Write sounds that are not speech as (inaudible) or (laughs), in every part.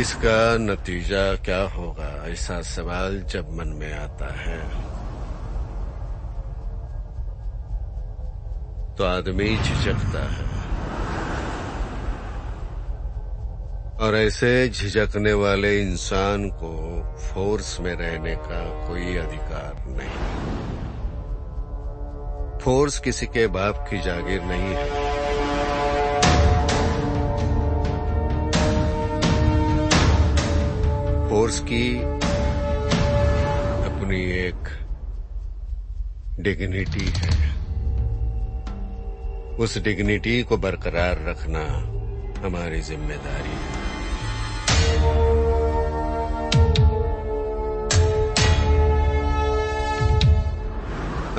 इसका नतीजा क्या होगा? ऐसा सवाल जब मन में आता है। तो आदमी झिझकता है। और ऐसे झिझकने वाले इंसान को फोर्स में रहने का कोई अधिकार नहीं। फोर्स किसी के बाप की जागीर नहीं है। फोर्स की अपनी एक डिग्निटी है। उस डिग्निटी को बरकरार रखना हमारी ज़िम्मेदारी है।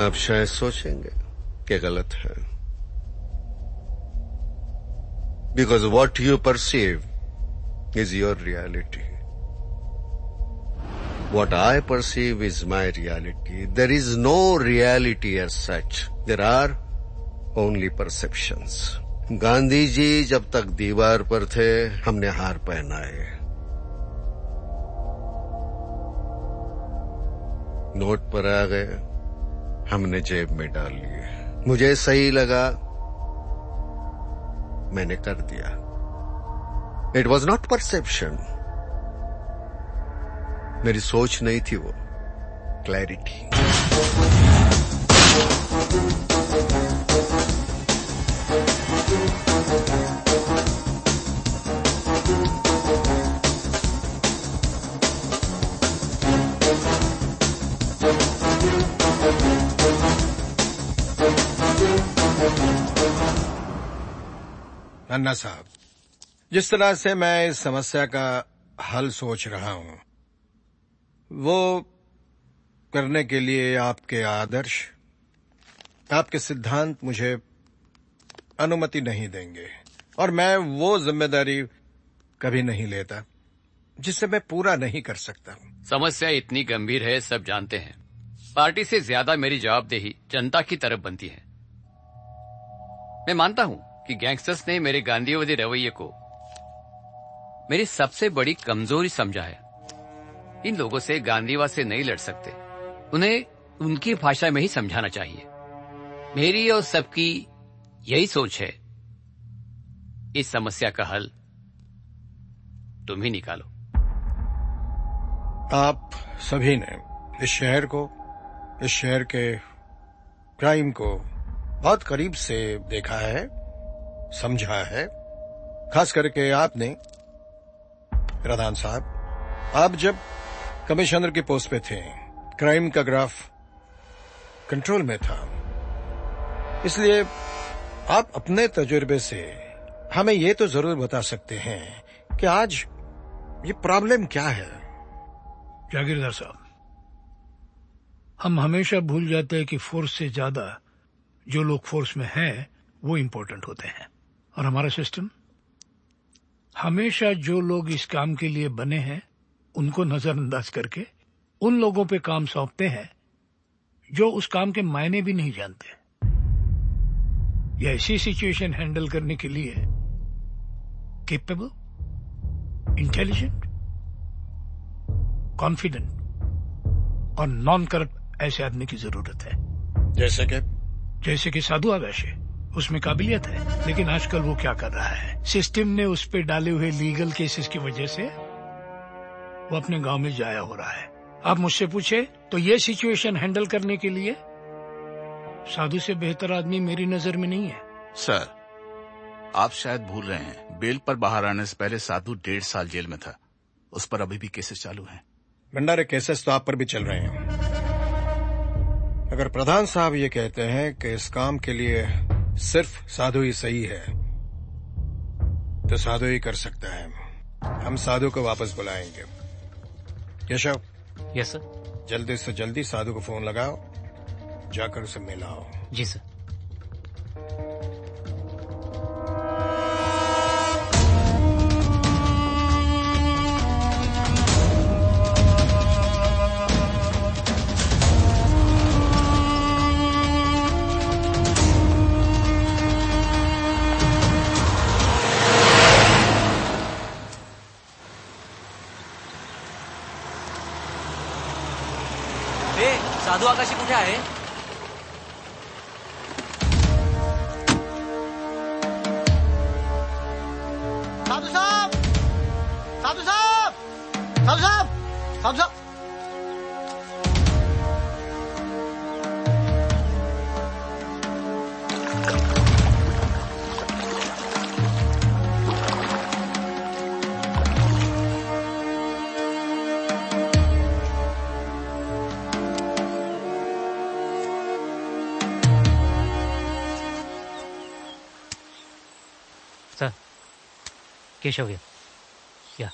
आप शायद सोचेंगे कि गलत है। Because what you perceive is your reality. What I perceive is my reality. There is no reality as such. There are only perceptions. Gandhi ji जब तक दीवार पर थे हमने हार पहनाए नोट पर आ गए हमने जेब में डाल लिए मुझे सही लगा मैंने कर दिया इट वॉज़ नॉट परसेप्शन मेरी सोच नहीं थी वो। क्लैरिटी अन्ना साहब, जिस तरह से मैं इस समस्या का हल सोच रहा हूँ वो करने के लिए आपके आदर्श, आपके सिद्धांत मुझे अनुमति नहीं देंगे और मैं वो ज़िम्मेदारी कभी नहीं लेता जिससे मैं पूरा नहीं कर सकता समस्या इतनी गंभीर है, सब जानते हैं। पार्टी से ज़्यादा मेरी जवाबदेही जनता की तरफ़ बनती है। मैं मानता हूँ कि गैंगस्टर्स ने मेरे गांधीवादी रवैये को मेरी सबसे बड़ी कमज़ोरी समझा है। इन लोगों से गांधीवाद से नहीं लड़ सकते। उन्हें उनकी भाषा में ही समझाना चाहिए। मेरी और सबकी यही सोच है। इस समस्या का हल तुम ही निकालो। आप सभी ने इस शहर को, इस शहर के क्राइम को बहुत करीब से देखा है, समझा है। खास करके आपने, प्रधान साहब, आप जब कमिश्नर की पोस्ट पे थे। क्राइम का ग्राफ कंट्रोल में था। इसलिए आप अपने तजुर्बे से हमें ये तो ज़रूर बता सकते हैं कि आज ये प्रॉब्लम क्या है। जागीरदार साहब, हम हमेशा भूल जाते हैं कि फोर्स से ज़्यादा जो लोग फोर्स में हैं, वो इम्पोर्टेंट होते हैं। और हमारा सिस्टम? हमेशा जो लोग इस काम के लिए बने हैं उनको नजरअंदाज करके उन लोगों पे काम सौंपते हैं जो उस काम के मायने भी नहीं जानते। ये ऐसी सिचुएशन हैंडल करने के लिए केपेबल इंटेलिजेंट कॉन्फिडेंट और नॉन करप्ट ऐसे आदमी की ज़रूरत है। जैसे कि? जैसे कि साधु आदर्श है उसमें काबिलियत है लेकिन आजकल वो क्या कर रहा है? सिस्टम ने उस पर डाले हुए लीगल केसेस की वजह से वो अपने गाँव में जाया हो रहा है। आप मुझसे पूछे तो ये सिचुएशन हैंडल करने के लिए? साधु से बेहतर आदमी मेरी नज़र में नहीं है। सर आप शायद भूल रहे हैं। बेल पर बाहर आने से पहले साधु डेढ़ साल जेल में था। उस पर अभी भी केसेस चालू हैं। भंडारे केसेस तो आप पर भी चल रहे हैं। अगर प्रधान साहब ये कहते हैं कि इस काम के लिए सिर्फ़ साधु ही सही है तो साधु ही कर सकता है। हम साधु को वापस बुलाएँगे। यशव यस सर। जल्दी से जल्दी साधु को फ़ोन लगाओ जाकर उसे मिलाओ। जी सर। साधू आकाशी कुठे आहे Keshav here. Yeah,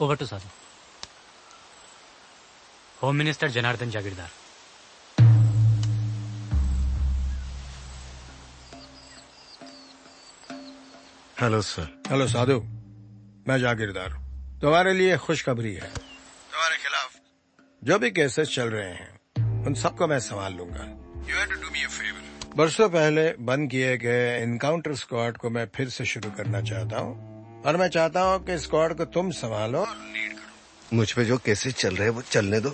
over to Sadhu. Home Minister Janardhan Jagirdar. Hello sir hello Sadhu. मैं जागीरदार हूँ। तुम्हारे लिए खुशखबरी है। तुम्हारे खिलाफ। जो भी केसेस चल रहे हैं उन सबको मैं संभाल लूँगा। You have to do me a favour बरसों पहले बंद किए गए इनकाउंटर स्क्वाड को मैं फिर से शुरू करना चाहता हूँ। और मैं चाहता हूँ कि स्क्वाड को तुम संभालो। लीड करो मुझ पे जो केसेस चल रहे हैं वो चलने दो।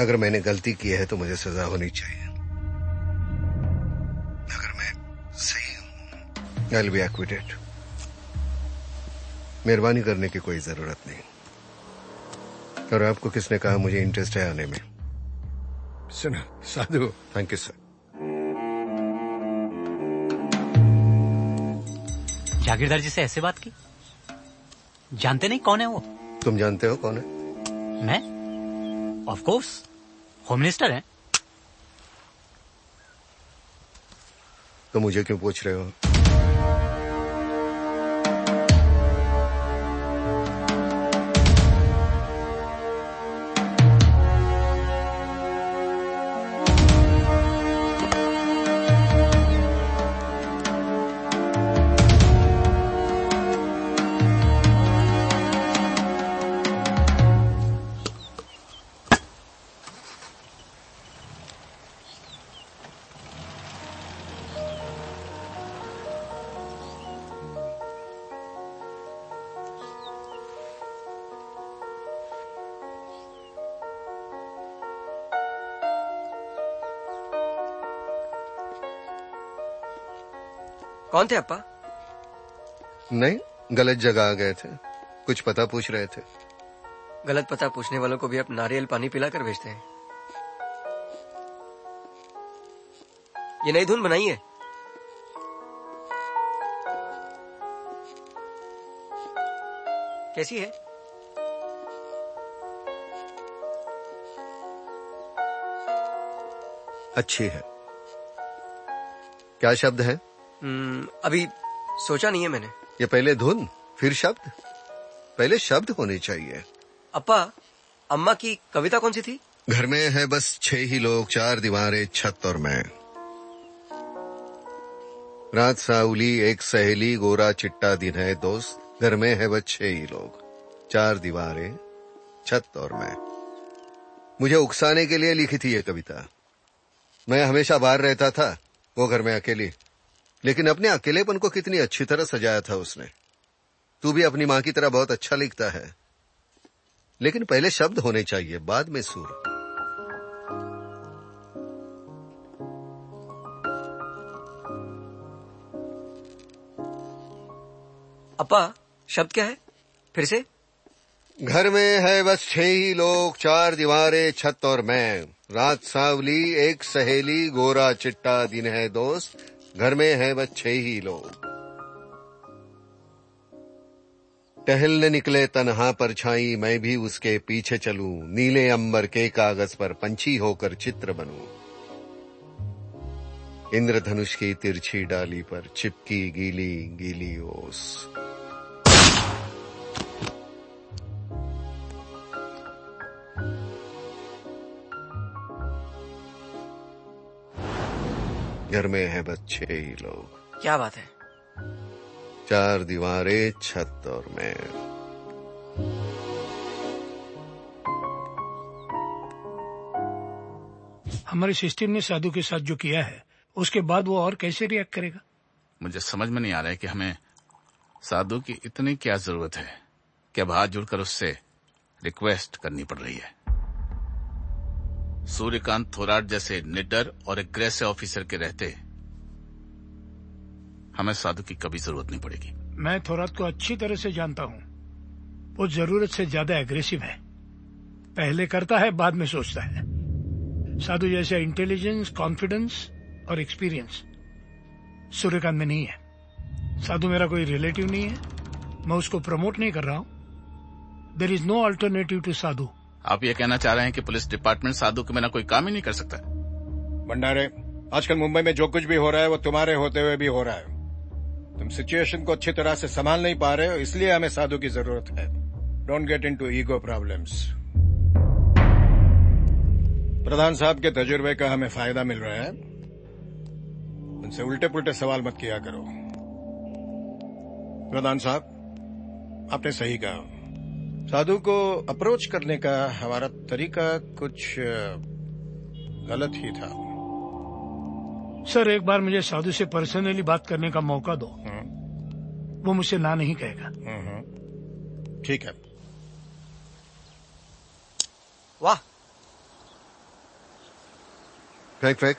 अगर मैंने गलती की है तो मुझे सजा होनी चाहिए। अगर मैं सही हूँ आई बी एक्विटेड मेहरबानी करने की कोई ज़रूरत नहीं। और आपको किसने कहा मुझे इंटरेस्ट है आने में? सुनो साधु। Thank you sir Jagirdar ji से ऐसे बात की? जानते नहीं कौन है वो? तुम जानते हो कौन है? मैं? ऑफ़ कोर्स होम मिनिस्टर है। तो मुझे क्यों पूछ रहे हो? कौन थे अपा नहीं गलत जगह आ गए थे। कुछ पता पूछ रहे थे। गलत पता पूछने वालों को भी आप नारियल पानी पिला कर भेजते हैं। ये नई धुन बनाई है? कैसी है? अच्छी है। क्या शब्द है? अभी सोचा नहीं है मैंने। ये पहले धुन फिर शब्द। पहले शब्द होने चाहिए। अपा अम्मा की कविता कौन सी थी? घर में है बस छह ही लोग चार दीवारें छत और मैं। रात साउली एक सहेली गोरा चिट्टा दिन है दोस्त। घर में है बस छह ही लोग चार दीवारें छत और मैं। मुझे उकसाने के लिए लिखी थी ये कविता। मैं हमेशा बाहर रहता था वो घर में अकेली। लेकिन अपने अकेलेपन को कितनी अच्छी तरह सजाया था उसने। तू भी अपनी माँ की तरह बहुत अच्छा लिखता है। लेकिन पहले शब्द होने चाहिए बाद में सुर। अपा शब्द क्या है? फिर से। घर में है बस छह ही लोग चार दीवारें छत और मैं। रात सावली एक सहेली गोरा चिट्टा दिन है दोस्त। घर में है बस छह ही लोग। टहलने निकले तनहा पर छाई, मैं भी उसके पीछे चलूँ। नीले अंबर के कागज़ पर पंछी होकर चित्र बनूं। इंद्रधनुष की तिरछी डाली पर चिपकी गीली गीली ओस। घर में है बच्चे ही लोग। क्या बात है? चार दीवारें छत और मैं हमारे सिस्टम ने साधु के साथ जो किया है उसके बाद वो और कैसे रिएक्ट करेगा? मुझे समझ में नहीं आ रहा है कि हमें साधु की इतनी क्या ज़रूरत है। क्या हाथ जुड़कर उससे रिक्वेस्ट करनी पड़ रही है? सूर्यकांत थोराट जैसे निडर और एग्रेसिव ऑफिसर के रहते हमें साधु की कभी ज़रूरत नहीं पड़ेगी। मैं थोरात को अच्छी तरह से जानता हूँ। वो ज़रूरत से ज़्यादा एग्रेसिव है। पहले करता है, बाद में सोचता है। साधु जैसे इंटेलिजेंस कॉन्फिडेंस और एक्सपीरियंस सूर्यकांत में नहीं है। साधु मेरा कोई रिलेटिव नहीं है। मैं उसको प्रमोट नहीं कर रहा हूँ। There is no alternative to Sadhu. आप ये कहना चाह रहे हैं कि पुलिस डिपार्टमेंट साधु के बिना कोई काम ही नहीं कर सकता भंडारे, आजकल मुंबई में जो कुछ भी हो रहा है वो तुम्हारे होते हुए भी हो रहा है। तुम सिचुएशन को अच्छी तरह से संभाल नहीं पा रहे हो, इसलिए हमें साधु की ज़रूरत है। Don't get into ego problems Pradhan साहब के तजुर्बे का हमें फ़ायदा मिल रहा है। उनसे उल्टे पुल्टे सवाल मत किया करो। प्रधान साहब, आपने सही कहा। साधु को अप्रोच करने का हमारा तरीका कुछ गलत ही था। सर एक बार मुझे साधु से पर्सनली बात करने का मौका दो। वो मुझसे ना नहीं कहेगा। हम्म, ठीक है। वाह। फेंक फेंक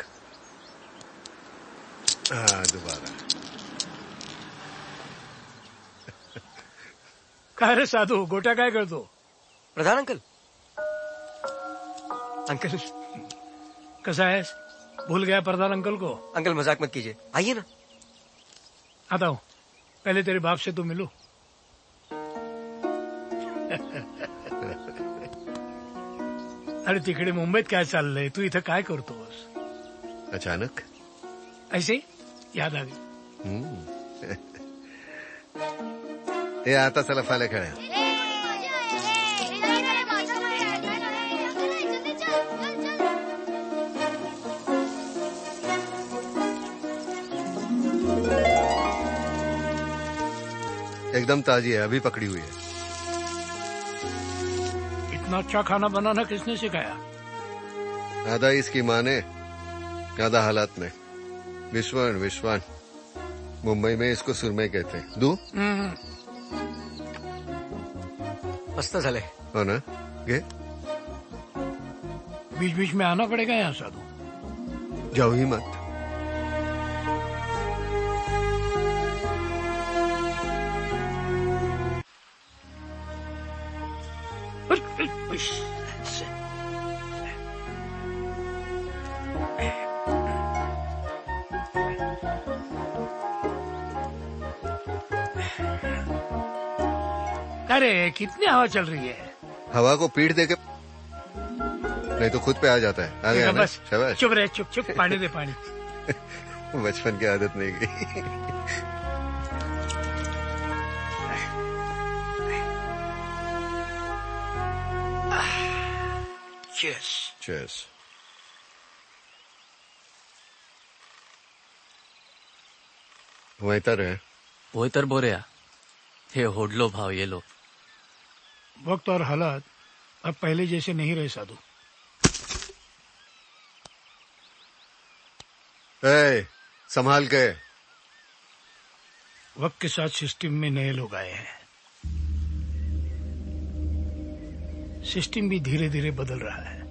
दोबारा। काय रे साधू? गोट्या काय करतो? प्रधान अंकल. अंकल कसा है भूल गया प्रधान अंकल को? अंकल मज़ाक मत कीजिए. आइए ना. आता हूँ. पहले तेरे बाप से तो मिलू। अरे तिकडे मुंबईत काय चाललंय? तू इथं काय करतोस? अचानक? ऐसे याद आ गई. हे आता चला फाल्या खेळ्या एकदम ताजी है अभी पकड़ी हुई है. इतना अच्छा खाना बनाना किसने सिखाया? आधा इसकी माँ ने आधा हालात में. विश्वान विश्वान. मुंबई में इसको सुरमई कहते हैं. दू? हम्म, मस्त झालंय हो ना? घे. बीच बीच में आना पड़ेगा यहाँ साधु। जाओ ही मत. हवा चल रही है। हवा को पीठ दे के नहीं तो खुद पे आ जाता है। आ गया ना? बस शाबाश। चुप रहे चुप चुप पानी दे पानी। (laughs) बचपन की आदत नहीं गई। Cheers. Cheers. वहीं तर है। वही तर बोरे हे। होडलो भाव ये लो। वक्त और हालात अब पहले जैसे नहीं रहे साधु। ए, संभाल के। वक्त के साथ सिस्टम में नए लोग आए हैं। सिस्टम भी धीरे धीरे बदल रहा है।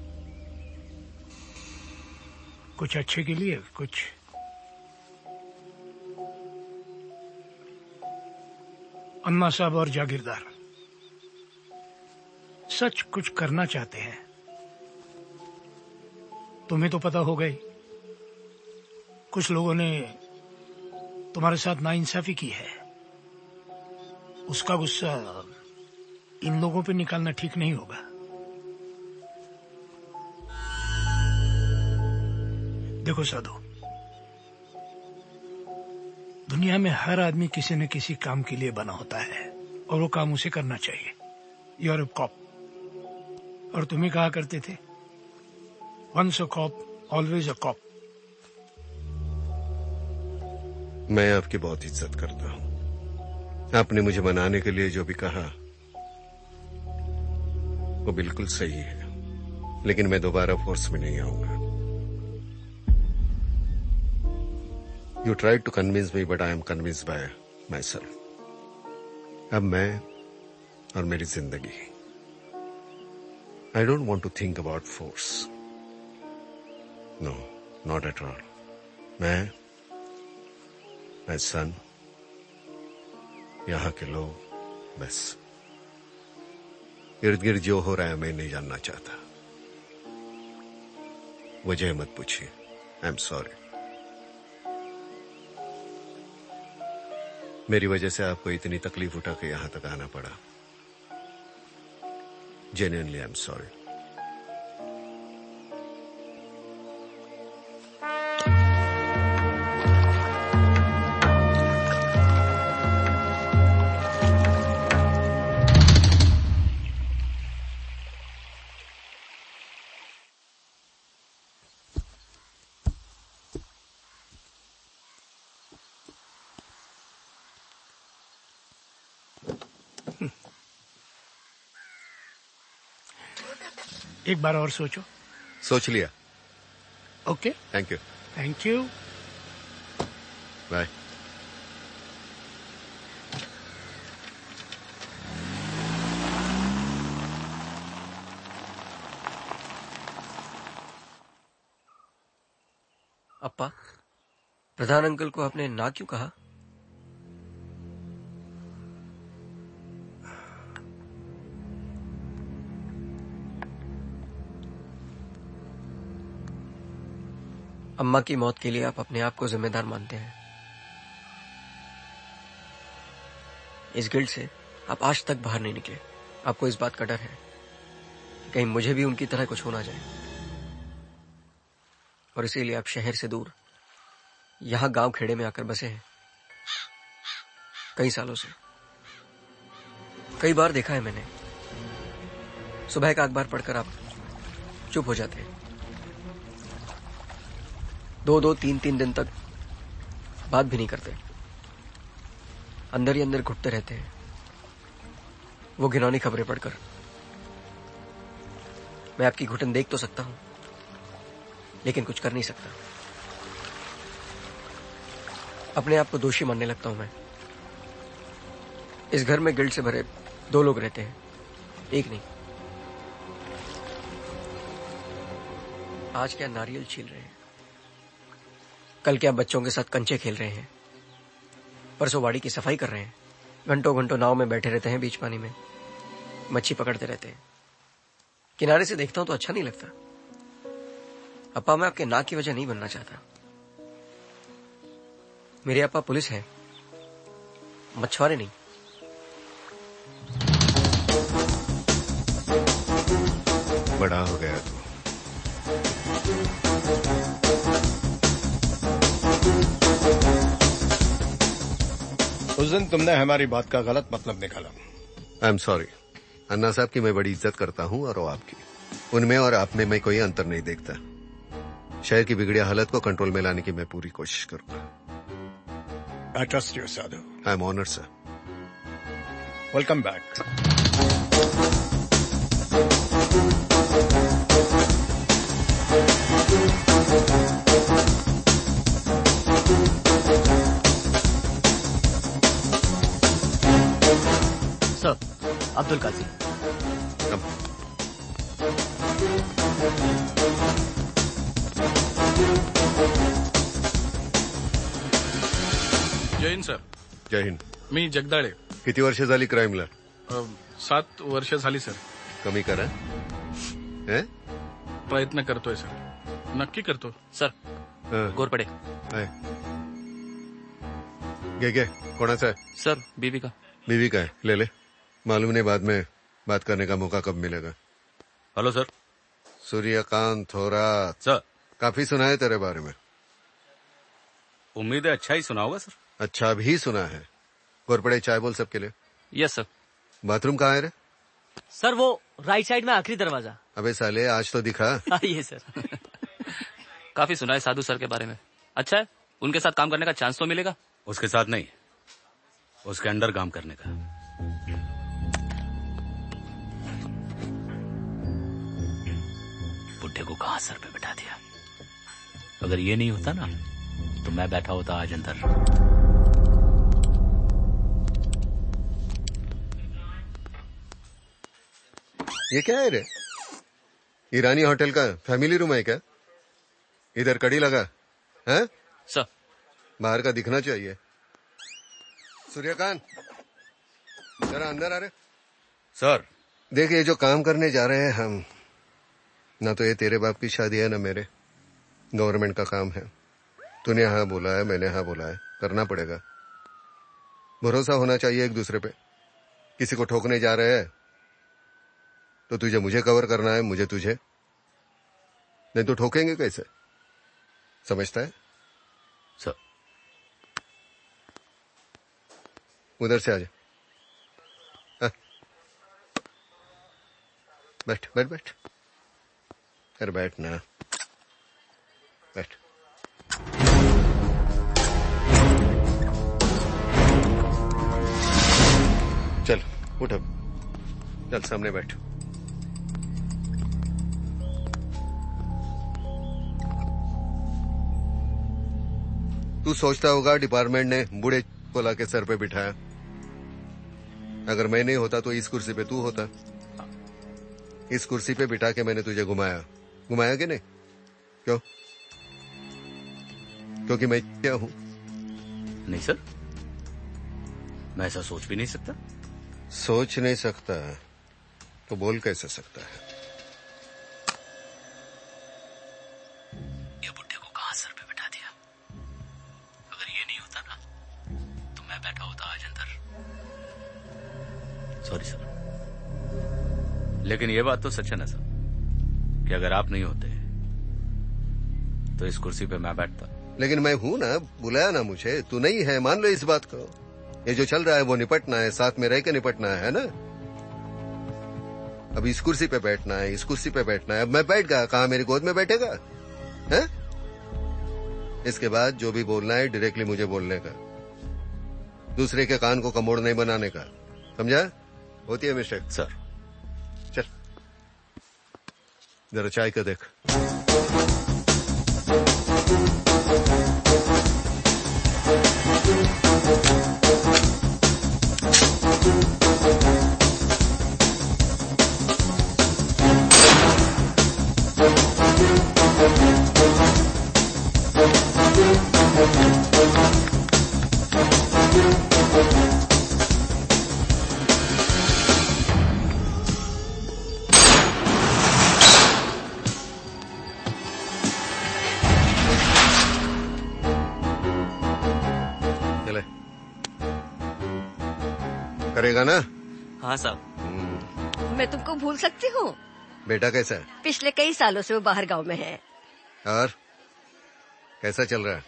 कुछ अच्छे के लिए कुछ अन्ना साहब और जागीरदार। सच कुछ करना चाहते हैं। तुम्हें तो पता हो गई, कुछ लोगों ने तुम्हारे साथ नाइंसाफी की है। उसका गुस्सा इन लोगों पे निकालना ठीक नहीं होगा। देखो साधु, दुनिया में हर आदमी किसी न किसी काम के लिए बना होता है, और वो काम उसे करना चाहिए। यू आर ए कॉप और तुम ही कहा करते थे once a cop always a cop मैं आपकी बहुत इज़्ज़त करता हूँ। आपने मुझे मनाने के लिए जो भी कहा, वो बिल्कुल सही है। लेकिन मैं दोबारा फोर्स में नहीं आऊँगा। You try to convince me but I am convince by myself अब मैं और मेरी ज़िंदगी। I don't want to think about force no not at all मैं मैं सन, यहाँ के लोग, बस। इर्द गिर्द जो हो रहा है, मैं नहीं जानना चाहता। वजह मत पूछिए। आई एम सॉरी मेरी वजह से आपको इतनी तकलीफ़ उठा के यहाँ तक आना पड़ा। जेन्युइनली आई एम एक बार और सोचो। सोच लिया। Okay thank you thank you bye Appa Pradhan uncle को आपने ना क्यों कहा? अम्मा की मौत के लिए आप अपने आप को जिम्मेदार मानते हैं। इस गिल्ड से आप आज तक बाहर नहीं निकले। आपको इस बात का डर है कहीं मुझे भी उनकी तरह कुछ होना जाए। और इसीलिए आप शहर से दूर, यहाँ गाँव खेड़े में आकर बसे हैं। कई सालों से। कई बार देखा है मैंने। सुबह का अखबार पढ़कर आप चुप हो जाते हैं। दो दो, तीन तीन दिन तक बात भी नहीं करते। अंदर ही अंदर घुटते रहते हैं। वो घिनौनी खबरें पढ़कर। मैं आपकी घुटन देख तो सकता हूँ, लेकिन कुछ कर नहीं सकता। अपने आप को दोषी मानने लगता हूँ मैं। इस घर में गिल्ड से भरे दो लोग रहते हैं, एक नहीं। आज क्या नारियल छील रहे हैं? कल के आप बच्चों के साथ कंचे खेल रहे हैं। परसों वाड़ी की सफ़ाई कर रहे हैं। घंटों घंटों नाव में बैठे रहते हैं बीच पानी में। मच्छी पकड़ते रहते हैं। किनारे से देखता हूँ तो अच्छा नहीं लगता। अपा, मैं आपके नाक की वजह नहीं बनना चाहता। मेरे अपा पुलिस है। मछुआरे नहीं। बड़ा हो गया। तू उस दिन तुमने हमारी बात का गलत मतलब निकाला। आई एम सॉरी अन्ना साहब की मैं बड़ी इज़्ज़त करता हूँ और आपकी। उनमें और आप में मैं कोई अंतर नहीं देखता। शहर की बिगड़ी हालत को कंट्रोल में लाने की मैं पूरी कोशिश करूँगा। I trust you Sadhu I am honour sir welcome back sir Abdul Kazi. जय हिंद सर। जय हिंद। मी जगदाळे। किती वर्ष झाली क्राईमला? सात वर्ष झाली सर. कमी करा. हे? प्रयत्न करतोय सर. नक्की करतो. सर हं, घोरपडे आहे. घे घे. कोणाचा आहे? सर बीवी का? बीवी का है ले ले. मालूम नहीं बाद में बात करने का मौका कब मिलेगा। Hello sir. Suryakant Thorat sir. काफ़ी सुना है तेरे बारे में। उम्मीद है अच्छा ही सुना होगा सर। अच्छा भी सुना है। घोरपड़े चाय बोल सबके लिए। यस सर बाथरूम कहाँ है रे? सर वो राइट साइड में आखिरी दरवाज़ा। (laughs) अबे साले आज तो दिखा। आइए सर। (laughs) काफ़ी सुना है साधु सर के बारे में। अच्छा है उनके साथ काम करने का चांस तो मिलेगा? उसके साथ नहीं। उसके अंडर काम करने का। को कहा सर पे बैठा दिया? अगर ये नहीं होता ना तो मैं बैठा होता आज अंदर। ये क्या है रे? ईरानी होटल का फैमिली रूम है क्या? इधर कड़ी लगा। है? सर। बाहर का दिखना चाहिए। सूर्यकांत जरा अंदर आ रहे सर। देखिए जो काम करने जा रहे हैं हम ना तो ये तेरे बाप की शादी है ना मेरे। गवर्नमेंट का काम है। तूने हाँ बोला है मैंने हाँ बोला है करना पड़ेगा। भरोसा होना चाहिए एक दूसरे पे। किसी को ठोकने जा रहे हैं तो तुझे मुझे कवर करना है मुझे तुझे। नहीं तो ठोकेंगे कैसे? समझता है? सर। उधर से आ जा। हाँ। बैठ बैठ बैठ। अरे बैठना। बैठ। चल, उठ अब। चल, सामने बैठ। तू सोचता होगा, डिपार्टमेंट ने बूढ़े को लाके सर पे बिठाया। अगर मैं नहीं होता तो इस कुर्सी पे तू होता। इस कुर्सी पे बिठा के मैंने तुझे घुमाया। घुमाया कि नहीं? क्यों? क्योंकि मैं क्या हूँ? नहीं सर। मैं ऐसा सोच भी नहीं सकता। सोच नहीं सकता तो बोल कैसे सकता है? ये बुढ़े को कहाँ सर पे बिठा दिया? अगर ये नहीं होता ना तो मैं बैठा होता आज अंदर। सॉरी सर लेकिन ये बात तो सच है ना सर कि अगर आप नहीं होते तो इस कुर्सी पे मैं बैठता। लेकिन मैं हूँ ना बुलाया ना मुझे। तू नहीं है मान लो इस बात को। ये जो चल रहा है वो निपटना है साथ में रह के निपटना है ना? अब इस कुर्सी पे बैठना है इस कुर्सी पे बैठना है। अब मैं बैठ गया कहा मेरी गोद में बैठेगा? है? इसके बाद जो भी बोलना है डायरेक्टली मुझे बोलने का। दूसरे के कान को कमोड़ नहीं बनाने का। समझा? होती है मिस्टेक सर जरा चाय का देख। बेटा कैसा है? पिछले कई सालों से वो बाहर गाँव में है। और? कैसा चल रहा है?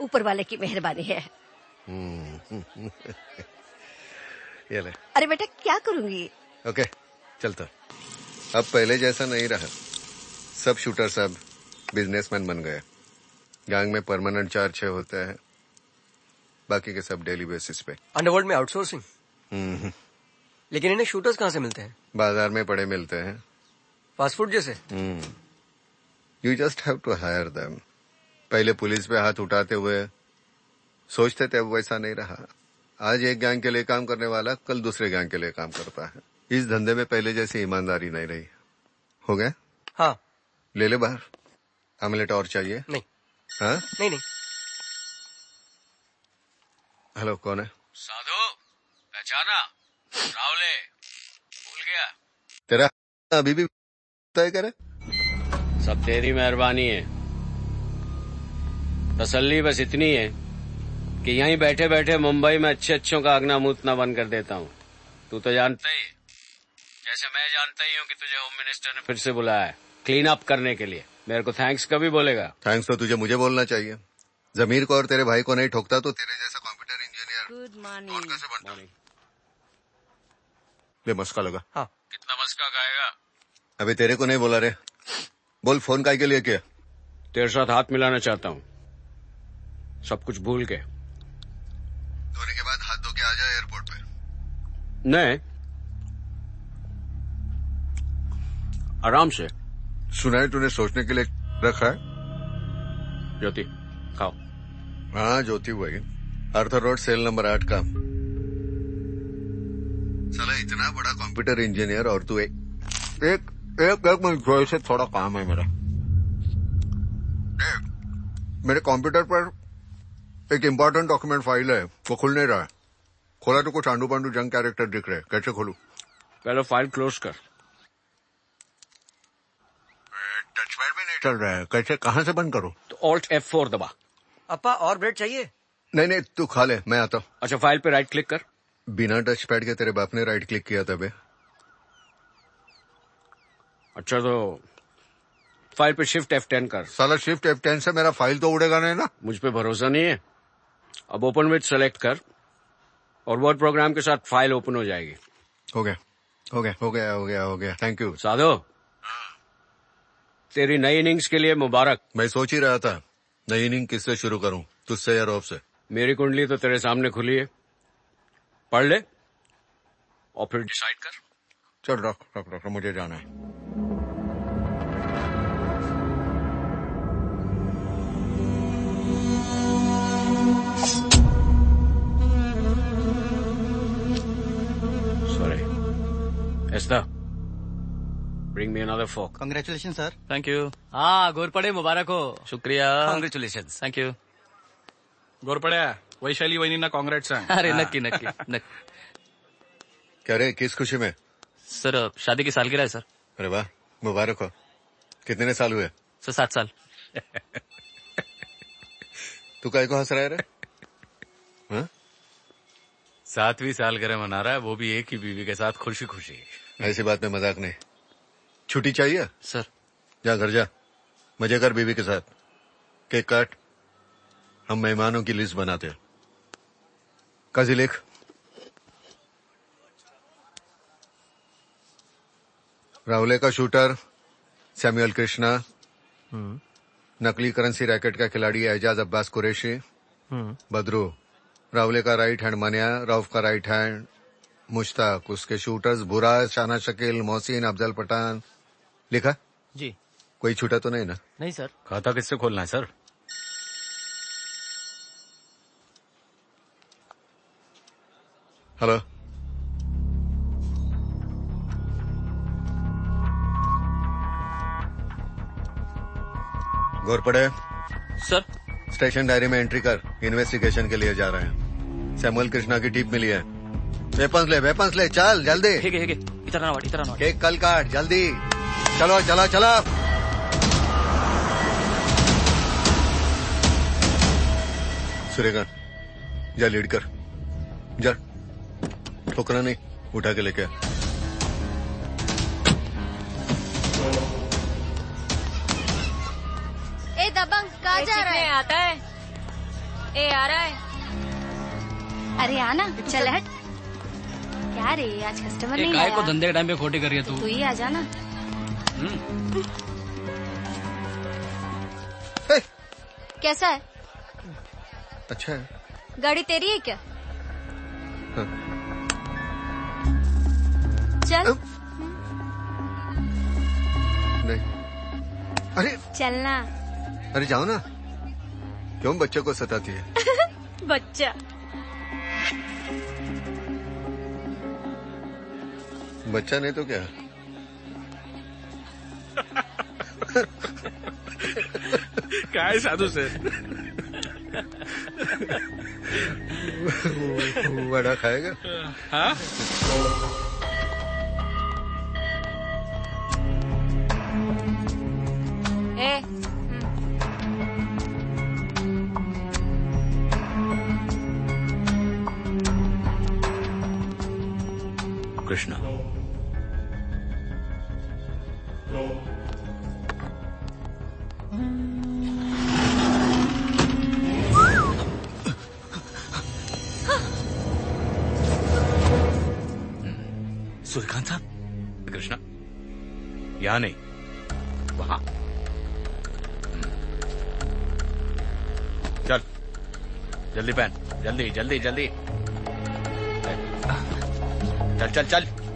ऊपर वाले की मेहरबानी है। हम्म। (laughs) ये ले। अरे बेटा क्या करूँगी? ओके चलता। अब पहले जैसा नहीं रहा। सब शूटर सब बिजनेसमैन बन गए। गैंग में परमानेंट चार छह होते हैं। बाकी के सब डेली बेसिस पे। अंडरवर्ल्ड में आउटसोर्सिंग। हम्म, लेकिन इन्हें शूटर्स कहाँ से मिलते हैं? बाज़ार में पड़े मिलते हैं। फास्ट फ़ूड जैसे? You just have to hire them पहले पुलिस पे हाथ उठाते हुए सोचते थे अब वैसा नहीं रहा। आज एक गैंग के लिए काम करने वाला कल दूसरे गैंग के लिए काम करता है। इस धंधे में पहले जैसी ईमानदारी नहीं रही। हो गया? हाँ। ले ले बाहर। आमलेट और चाहिए? नहीं। हाँ? नहीं नहीं। हेलो कौन है? साधु पहचाना। रावले भूल गया। तेरा अभी भी तय करे? सब तेरी मेहरबानी है। तसल्ली बस इतनी है कि यहीं बैठे बैठे मुंबई में अच्छे अच्छों का अगना मूतना बंद कर देता हूँ। तू तो जानता ही जैसे मैं जानता ही हूँ कि तुझे होम मिनिस्टर ने फिर से बुलाया है क्लीन अप करने के लिए। मेरे को थैंक्स कभी बोलेगा। थैंक्स तो तुझे मुझे बोलना चाहिए। जमीर को और तेरे भाई को नहीं ठोकता तो तेरे जैसा कंप्यूटर इंजीनियर गुड मॉर्निंग कैसे बनता ले मस्का लगा। हाँ। कितना मस्का खाएगा? अभी तेरे को नहीं बोला रे। बोल फ़ोन काय के लिए किया? तेरे साथ हाथ मिलाना चाहता हूँ। सब कुछ भूल के। धोने के बाद हाथ धो के आ जा एयरपोर्ट पे। नहीं। आराम से। सुना है तूने सोचने के लिए रखा है? ज्योति खाओ। हाँ ज्योति वही आर्थर रोड सेल नंबर आठ का। साला इतना बड़ा कंप्यूटर इंजीनियर और तू एक एक एक, एक मिनट जो से थोड़ा काम है मेरा। देख मेरे कंप्यूटर पर एक इम्पोर्टेंट डॉक्यूमेंट फ़ाइल है वो खुल नहीं रहा है। खोला तो कुछ आंडू पांडू जंग कैरेक्टर दिख रहे कैसे खोलू? पहले फ़ाइल क्लोज कर। टचपैड भी नहीं। चल रहा है कैसे कहाँ से बंद करो? तो ऑल्ट एफ़ फोर दबा। अपा और ब्रेड चाहिए? नहीं नहीं तू खा ले मैं आता हूँ। अच्छा फ़ाइल पे राइट क्लिक कर। बिना टच पैड के तेरे बाप ने राइट क्लिक किया था बे। अच्छा तो फ़ाइल पे शिफ्ट एफ़ टेन कर। साला शिफ्ट एफ़ टेन से मेरा फ़ाइल तो उड़ेगा नहीं ना? मुझ पे भरोसा नहीं है। अब ओपन विथ सेलेक्ट कर और वर्ड प्रोग्राम के साथ फ़ाइल ओपन हो जाएगी। हो गया हो गया हो गया हो गया हो गया। थैंक यू साधो तेरी नई इनिंग्स के लिए मुबारक। मैं सोच ही रहा था नई इनिंग किससे शुरू करूँ? तुझसे या रॉब से? मेरी कुंडली तो तेरे सामने खुली है। पढ़ ले और फिर डिसाइड कर। चल रख रख रख मुझे जाना है। Esther, bring me another fork. Congratulations, sir. Thank you हाँ घोरपडे मुबारक हो शुक्रिया कॉन्ग्रेच्युलेशन थँक यू गोरपड्या वैशाली वहिनींना काँग्रेस सांग अरे नक्की नक्की नक्की। क्या रे किस खुशी में? सर शादी की सालगिरह है सर। अरे वाह मुबारक हो। कितने साल हुए? सर सात साल। (laughs) तू काय को हंस रहा है रे? हाँ? सातवीं सालगिरह मना रहा है वो भी एक ही बीवी के साथ खुशी खुशी ऐसी बात में मज़ाक नहीं। छुट्टी चाहिए? सर। जा घर जा। मज़े कर बीवी के साथ। केक काट। हम मेहमानों की लिस्ट बनाते हैं। काजी लिख। राहुले का शूटर सैमुअल कृष्णा नकली करेंसी रैकेट का खिलाड़ी एजाज अब्बास कुरैशी बदरू। राहुले का राइट हैंड मनिया रऊफ का राइट हैंड मुश्ताक उसके शूटर्स बुरा शाना शकील मोहसिन अफजल पठान। लिखा? जी। कोई छूटा तो नहीं ना? नहीं सर। खाता किससे खोलना है sir? Hello. Ghorpade sir. Station diary में एंट्री कर इन्वेस्टिगेशन के लिए जा रहे हैं। सैमुअल कृष्णा की टीप मिली है। वेपन्स ले वेपन्स ले चल जल्दी। ठीक है ठीक है इधर आना वाट इधर आना। वाट केक कल काट जल्दी। चलो चला चला। सूर्यकांत जा लीड कर। जा। ठोकना नहीं उठा के लेके आ। ए दबंग कहाँ जा रहा है? आता है? ए आ रहा है? अरे आना चल हट। क्या रे आज कस्टमर नहीं काय को धंधे के टाइम पे खोटी कर रही है तू तू ही आ जाना कैसा है? अच्छा है। गाड़ी तेरी है क्या? हाँ। चल। नहीं। अरे। चलना। अरे जाओ ना। क्यों बच्चों को सताती है? (laughs) बच्चा। बच्चा नहीं तो क्या? काय साधु से? वड़ा खाएगा? हाँ? ए। कृष्णा। यहाँ नहीं? वहाँ। चल। जल्दी पहन जल्दी जल्दी जल्दी। चल चल चल।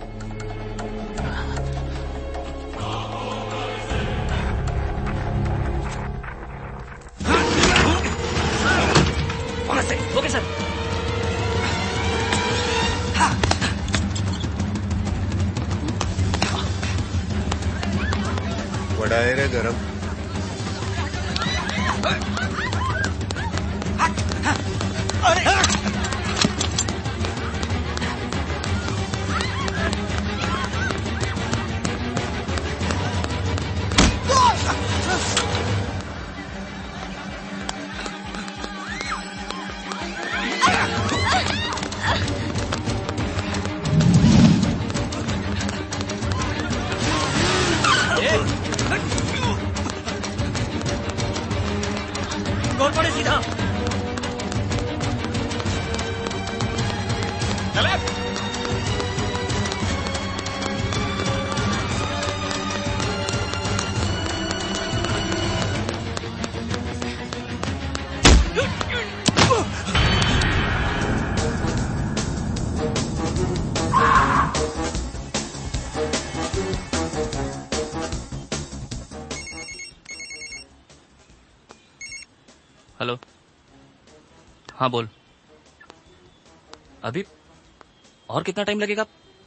और कितना टाइम लगेगा?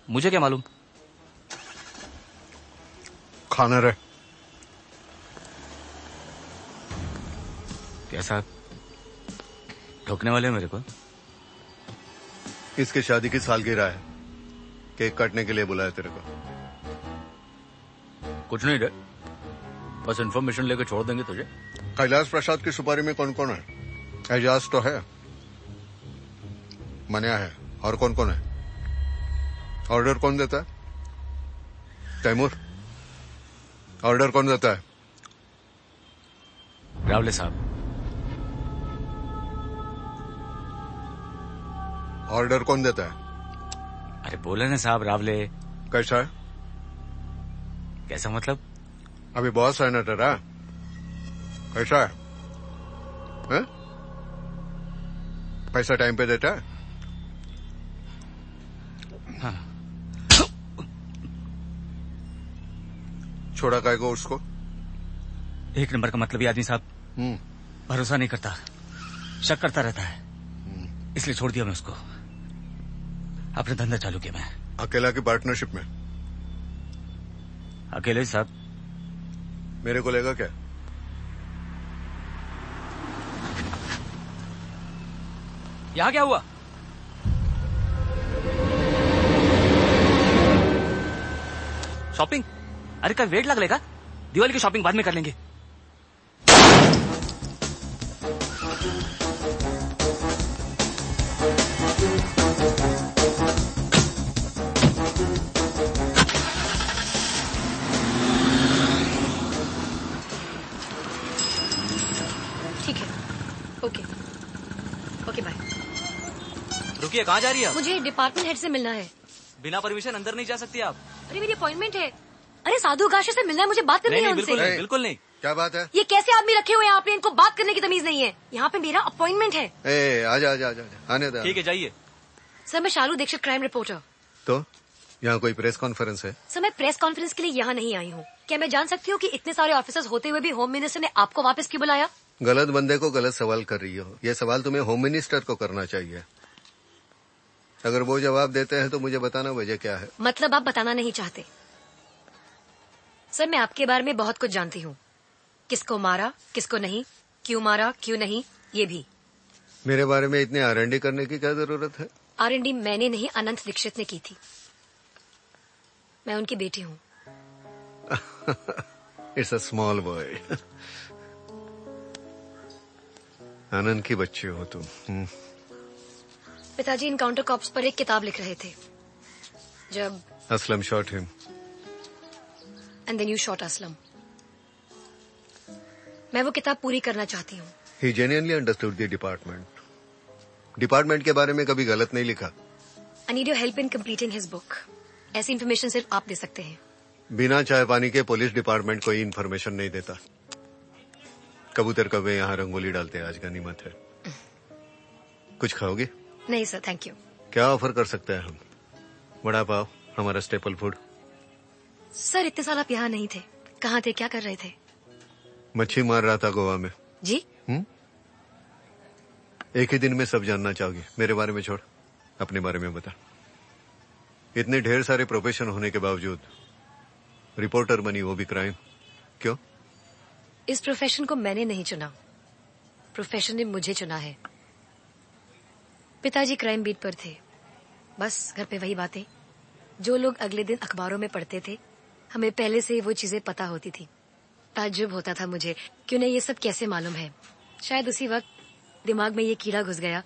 मुझे क्या मालूम? खाना रहे। कैसा? ठोकने वाले मेरे को? इसकी शादी की सालगिरह है। केक काटने के लिए बुलाया तेरे को। कुछ नहीं रे बस इन्फॉर्मेशन लेकर छोड़ देंगे तुझे। कैलाश प्रसाद की सुपारी में कौन कौन है? एजाज तो है। मनिया है। और कौन कौन है? ऑर्डर कौन देता है? तैमूर। ऑर्डर कौन देता है? रावले साहब। ऑर्डर कौन देता है? अरे बोले ना साहब रावले। कैसा है? कैसा मतलब? अभी बहुत है ना तेरा? कैसा है? हैं? पैसा टाइम पे देता है? छोड़ा काय को उसको? एक नंबर का मतलब आदमी साहब हम्म। भरोसा नहीं करता। शक करता रहता है। इसलिए छोड़ दिया मैं उसको। अपना धंधा चालू किया मैं। अकेला की पार्टनरशिप में? अकेले साहब। मेरे को लेगा क्या? यहाँ क्या हुआ? शॉपिंग अरे कल वेट लग लेगा। दिवाली की शॉपिंग बाद में कर लेंगे। ठीक है। ओके ओके बाय रुकिए कहाँ जा रही है आप? मुझे डिपार्टमेंट हेड से मिलना है। बिना परमिशन अंदर नहीं जा सकती आप। अरे मेरी अपॉइंटमेंट है। अरे साधु काशी से मिलना है मुझे बात करनी है उनसे। नहीं बिल्कुल नहीं। क्या बात है? ये कैसे आदमी रखे हुए हैं आपने इनको बात करने की तमीज नहीं है। यहाँ पे मेरा अपॉइंटमेंट है। ए आजा आजा आजा आजा, आने दे ठीक है जाइए। सर मैं शालू दीक्षित क्राइम रिपोर्टर। तो? यहाँ कोई प्रेस कॉन्फ्रेंस है? सर मैं प्रेस कॉन्फ्रेंस के लिए यहाँ नहीं आई हूँ। क्या मैं जान सकती हूँ कि इतने सारे ऑफिसर्स होते हुए भी होम मिनिस्टर ने आपको वापस क्यों बुलाया? गलत बंदे को गलत सवाल कर रही हो। ये सवाल तुम्हें होम मिनिस्टर को करना चाहिए। अगर वो जवाब देते हैं तो मुझे बताना वजह क्या है? मतलब आप बताना नहीं चाहते। सर मैं आपके बारे में बहुत कुछ जानती हूँ। किसको मारा किसको नहीं क्यों मारा क्यों नहीं ये भी। मेरे बारे में इतने आर करने की क्या ज़रूरत है? आर मैंने नहीं अनंत दीक्षित ने की थी। मैं उनकी बेटी हूँ। It's a small boy Anand की बच्ची हो तुम। हम्म, पिताजी इनकाउंटर कॉप्स पर एक किताब लिख रहे थे। जब Aslam shot him and then you shot Aslam मैं वो किताब पूरी करना चाहती हूँ। He genuinely understood the department department के बारे में कभी गलत नहीं लिखा। I need your help in completing his book ऐसी इन्फॉर्मेशन सिर्फ़ आप दे सकते हैं। बिना चाय पानी के पुलिस डिपार्टमेंट कोई इन्फॉर्मेशन नहीं देता। कबूतर कबे यहाँ रंगोली डालते हैं। आज का निमत है। कुछ खाओगे? नहीं सर थैंक यू क्या ऑफ़र कर सकते हैं हम? वड़ा पाव हमारा स्टेपल फ़ूड सर इतने साल आप यहाँ नहीं थे। कहाँ थे? क्या कर रहे थे? मच्छी मार रहा था गोवा में। जी? हम्म? एक ही दिन में सब जानना चाहोगे। मेरे बारे में छोड़। अपने बारे में बता। इतने ढेर सारे प्रोफेशन होने के बावजूद रिपोर्टर बनी वो भी क्राइम क्यों? इस प्रोफेशन को मैंने नहीं चुना। प्रोफेशन ने मुझे चुना है। पिताजी क्राइम बीट पर थे। बस घर पे वही बातें। जो लोग अगले दिन अखबारों में पढ़ते थे हमें पहले से ही वो चीज़ें पता होती थी। ताज्जुब होता था मुझे। कि उन्हें ये सब कैसे मालूम है? शायद उसी वक्त दिमाग में ये कीड़ा घुस गया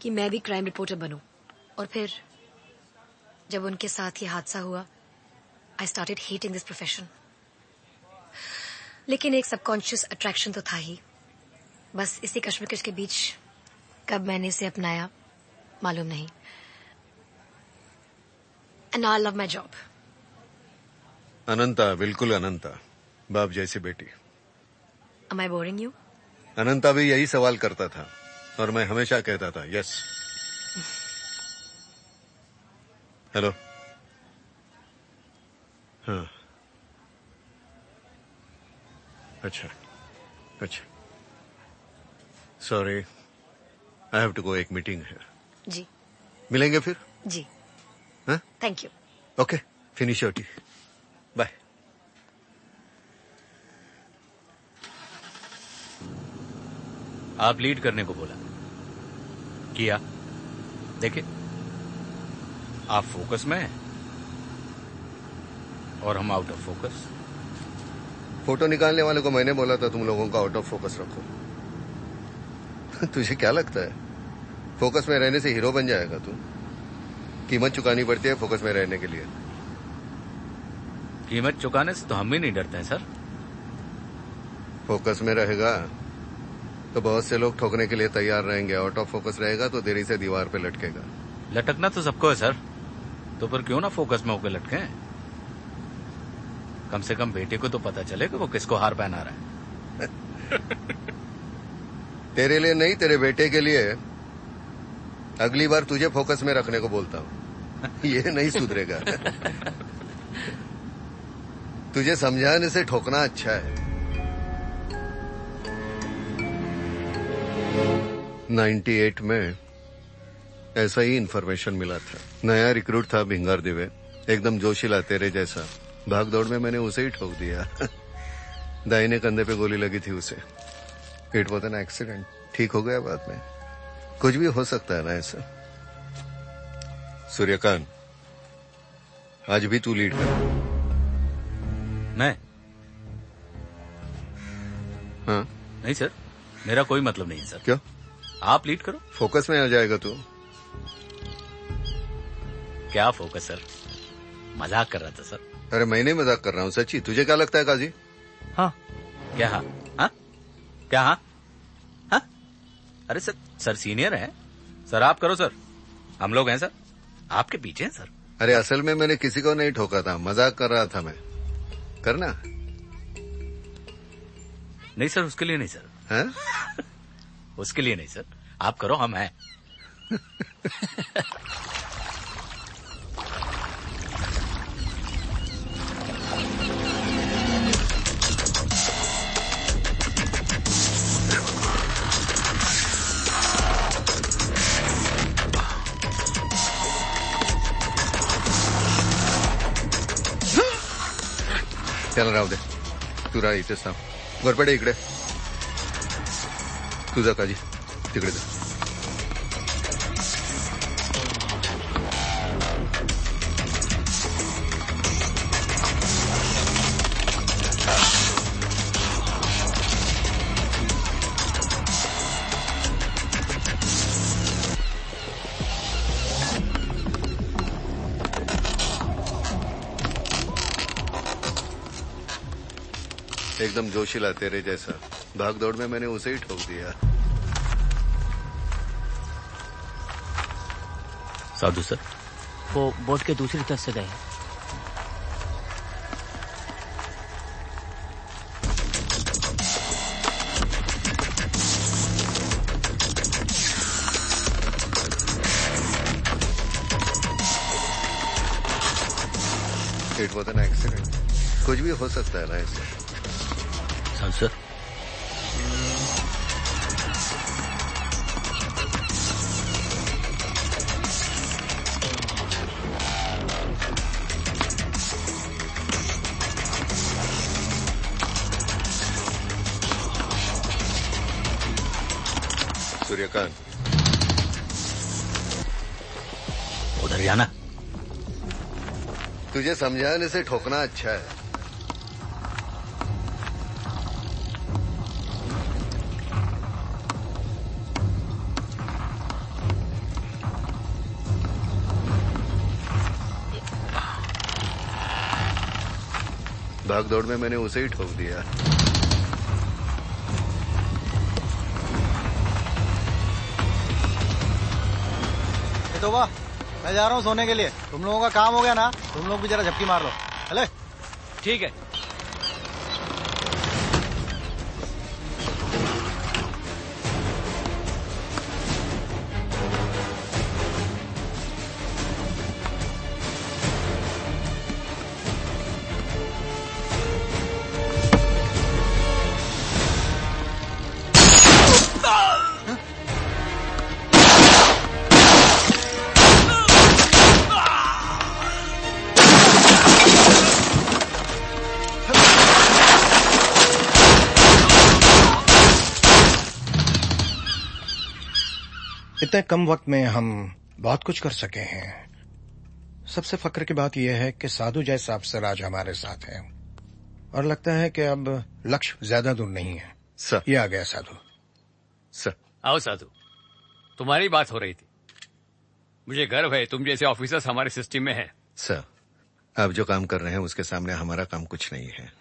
कि मैं भी क्राइम रिपोर्टर बनूं। और फिर जब उनके साथ ये हादसा हुआ I started hating this profession लेकिन एक सबकॉन्शियस अट्रैक्शन तो था ही। बस इसी कश्मकश के बीच कब मैंने इसे अपनाया, मालूम नहीं। And I love my job Ananta बिल्कुल अनंता। बाप जैसी बेटी। Am I boring you Ananta भी यही सवाल करता था और मैं हमेशा कहता था यस हेलो हाँ। अच्छा अच्छा। Sorry I have to go एक मीटिंग है। जी। मिलेंगे फिर? जी। हाँ? Thank you okay finish your tea bye आप लीड करने को बोला। किया। देखिए, आप फोकस में हैं और हम आउट ऑफ़ फोकस फ़ोटो निकालने वाले को मैंने बोला था, तुम लोगों को आउट ऑफ़ फोकस रखो। (laughs) तुझे क्या लगता है? फोकस में रहने से हीरो बन जाएगा तू। कीमत चुकानी पड़ती है फोकस में रहने के लिए। कीमत चुकाने से तो हम भी नहीं डरते हैं सर। फोकस में रहेगा तो बहुत से लोग ठोकने के लिए तैयार रहेंगे। आउट ऑफ़ फोकस रहेगा तो देरी से दीवार पे लटकेगा। लटकना तो सबको है सर। तो फिर क्यों ना फोकस में होकर लटके? कम से कम बेटे को तो पता चले कि वो किसको हार पहना रहा है। (laughs) तेरे लिए नहीं तेरे बेटे के लिए। अगली बार तुझे फोकस में रखने को बोलता हूँ। (laughs) ये नहीं सुधरेगा। (laughs) तुझे समझाने से ठोकना अच्छा है। 98 में ऐसा ही इन्फॉर्मेशन मिला था। नया रिक्रूट था भिंगार दिवे। एकदम जोशीला तेरे जैसा। भाग दौड़ में मैंने उसे ही ठोक दिया। (laughs) दाहिने कंधे पे गोली लगी थी उसे। इट वॉज़ एन एक्सीडेंट ठीक हो गया बाद में। कुछ भी हो सकता है ना ऐसा। सूर्यकांत, आज भी तू लीड कर मैं? हाँ। नहीं सर मेरा कोई मतलब नहीं है सर क्यों? आप लीड करो। फोकस में आ जाएगा तू। क्या फोकस सर मज़ाक कर रहा था सर अरे मैं नहीं मज़ाक कर रहा हूँ सच्ची। तुझे क्या लगता है काजी? हाँ। क्या हाँ? हाँ? क्या हाँ? हाँ? अरे सर सर सीनियर है। सर आप करो सर हम लोग हैं सर आपके पीछे हैं सर अरे असल में मैंने किसी को नहीं ठोका था। मज़ाक कर रहा था मैं। करना। नहीं सर उसके लिए नहीं सर। है? उसके लिए नहीं सर। आप करो हम हैं। (laughs) त्याला राहू दे. तू इथेच थांब. घोरपडे इकडे. तुझा काजी तिकडे जा. एकदम जोशीला तेरे जैसा। भाग दौड़ में मैंने उसे ही ठोक दिया। साधु सर? वो बोट के दूसरी तरफ़ से गए इट वॉज़ एन एक्सीडेंट कुछ भी हो सकता है ना इससे सर सूर्यकांत। हरियाणा तुझे समझाने से ठोकना अच्छा है। भाग दौड़ में मैंने उसे ही ठोक दिया। तो वाह मैं जा रहा हूँ सोने के लिए। तुम लोगों का काम हो गया ना? तुम लोग भी जरा झपकी मार लो। हले ठीक है। इतने कम वक्त में हम बहुत कुछ कर सके हैं। सबसे फक्र की बात यह है कि साधु जैसा अफसर आज हमारे साथ है। और लगता है कि अब लक्ष्य ज़्यादा दूर नहीं है। सर। ये आ गया साधु। सर। आओ साधु। तुम्हारी बात हो रही थी। मुझे गर्व है तुम जैसे ऑफिसर्स हमारे सिस्टम में हैं। सर आप जो काम कर रहे हैं उसके सामने हमारा काम कुछ नहीं है।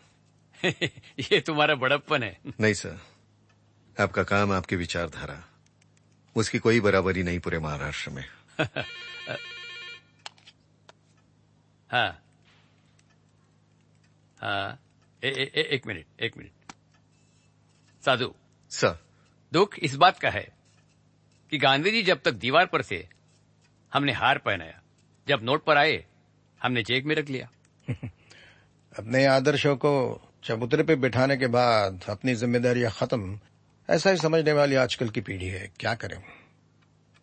(laughs) ये तुम्हारा बड़प्पन है। नहीं सर। आपका काम आपकी विचारधारा। उसकी कोई बराबरी नहीं पूरे महाराष्ट्र में। (laughs) हाँ। हाँ। ए, ए, ए, एक मिनट एक मिनट। साधु। सर। दुख इस बात का है कि गांधी जी जब तक दीवार पर थे हमने हार पहनाया। जब नोट पर आए हमने जेब में रख लिया। (laughs) अपने आदर्शों को चबूतरे पे बिठाने के बाद अपनी जिम्मेदारियाँ खत्म ऐसा ही समझने वाली आजकल की पीढ़ी है क्या करें?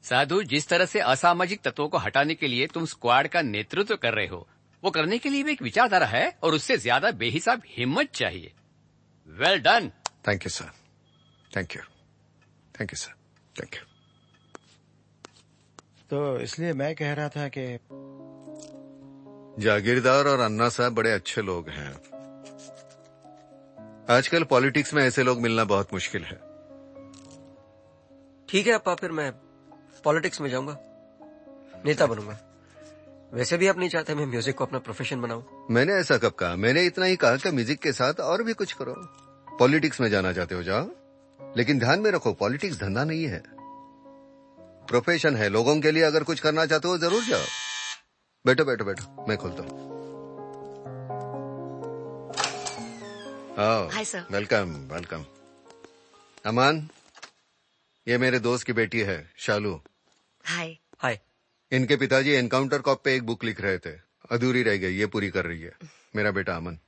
साधु जिस तरह से असामाजिक तत्वों को हटाने के लिए तुम स्क्वाड का नेतृत्व कर रहे हो वो करने के लिए भी एक विचारधारा है और उससे ज़्यादा बेहिसाब हिम्मत चाहिए। Well done thank you sir thank you thank you sir thank you तो इसलिए मैं कह रहा था कि जागीरदार और अन्ना साहब बड़े अच्छे लोग हैं। आजकल पॉलिटिक्स में ऐसे लोग मिलना बहुत मुश्किल है। ठीक है अपा फिर मैं पॉलिटिक्स में जाऊँगा। नेता बनूँगा। वैसे भी आप नहीं चाहते मैं म्यूज़िक को अपना प्रोफेशन बनाऊँ? मैंने ऐसा कब कहा? मैंने इतना ही कहा कि म्यूज़िक के साथ और भी कुछ करो। पॉलिटिक्स में जाना चाहते हो जाओ। लेकिन ध्यान में रखो पॉलिटिक्स धंधा नहीं है। प्रोफेशन है लोगों के लिए अगर कुछ करना चाहते हो ज़रूर जाओ। बैठो बैठो बैठो मैं खोलता हूँ। आओ hi sir welcome welcome Aman ये मेरे दोस्त की बेटी है शालू। हाय हाय इनके पिताजी एनकाउंटर कॉप पे एक बुक लिख रहे थे। अधूरी रह गई ये पूरी कर रही है। मेरा बेटा अमन।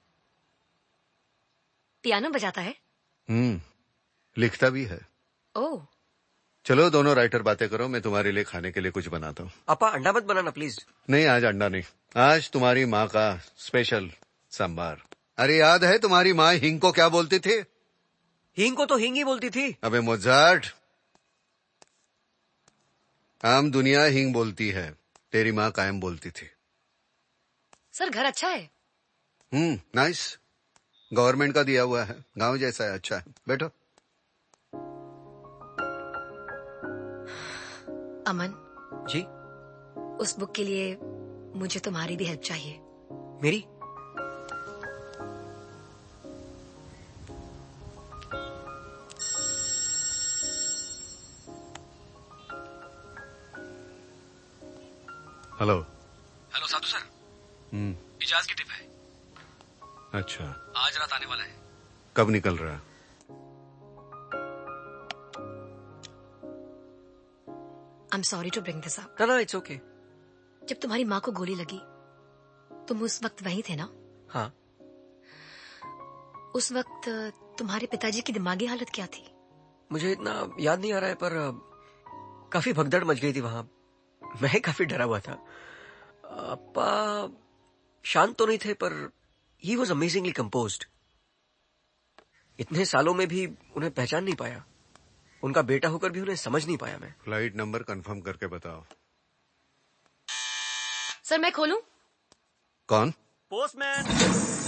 पियानो बजाता है? हम्म लिखता भी है। ओ चलो दोनों राइटर बातें करो मैं तुम्हारे लिए खाने के लिए कुछ बनाता हूँ। अपा अंडा मत बनाना प्लीज़ नहीं आज अंडा नहीं। आज तुम्हारी माँ का स्पेशल सांबार। अरे याद है तुम्हारी माँ हिंग को क्या बोलती थी? हिंग को तो हिंग ही बोलती थी। अबे मोजार्ट आम दुनिया हिंग बोलती है। तेरी माँ कायम बोलती थी। सर घर अच्छा है? हम्म नाइस गवर्नमेंट का दिया हुआ है। गाँव जैसा है अच्छा है। बैठो। अमन। जी? उस बुक के लिए मुझे तुम्हारी भी हेल्प चाहिए। मेरी? Hello hello Sadhu sir Ijaz की टिप है अच्छा आज रात आने वाला है कब निकल रहा है I am sorry to bring this up it's okay जब तुम्हारी माँ को गोली लगी तुम उस वक्त वहीं थे ना? हाँ। उस वक्त तुम्हारे पिताजी की दिमागी हालत क्या थी? मुझे इतना याद नहीं आ रहा है पर काफ़ी भगदड़ मच गई थी वहाँ। मैं काफ़ी डरा हुआ था। अपा शांत तो नहीं थे पर ही वॉज़ अमेजिंगली कंपोज इतने सालों में भी उन्हें पहचान नहीं पाया। उनका बेटा होकर भी उन्हें समझ नहीं पाया मैं। फ़्लाइट नंबर कंफर्म करके बताओ। सर मैं खोलूं? कौन? पोस्टमैन।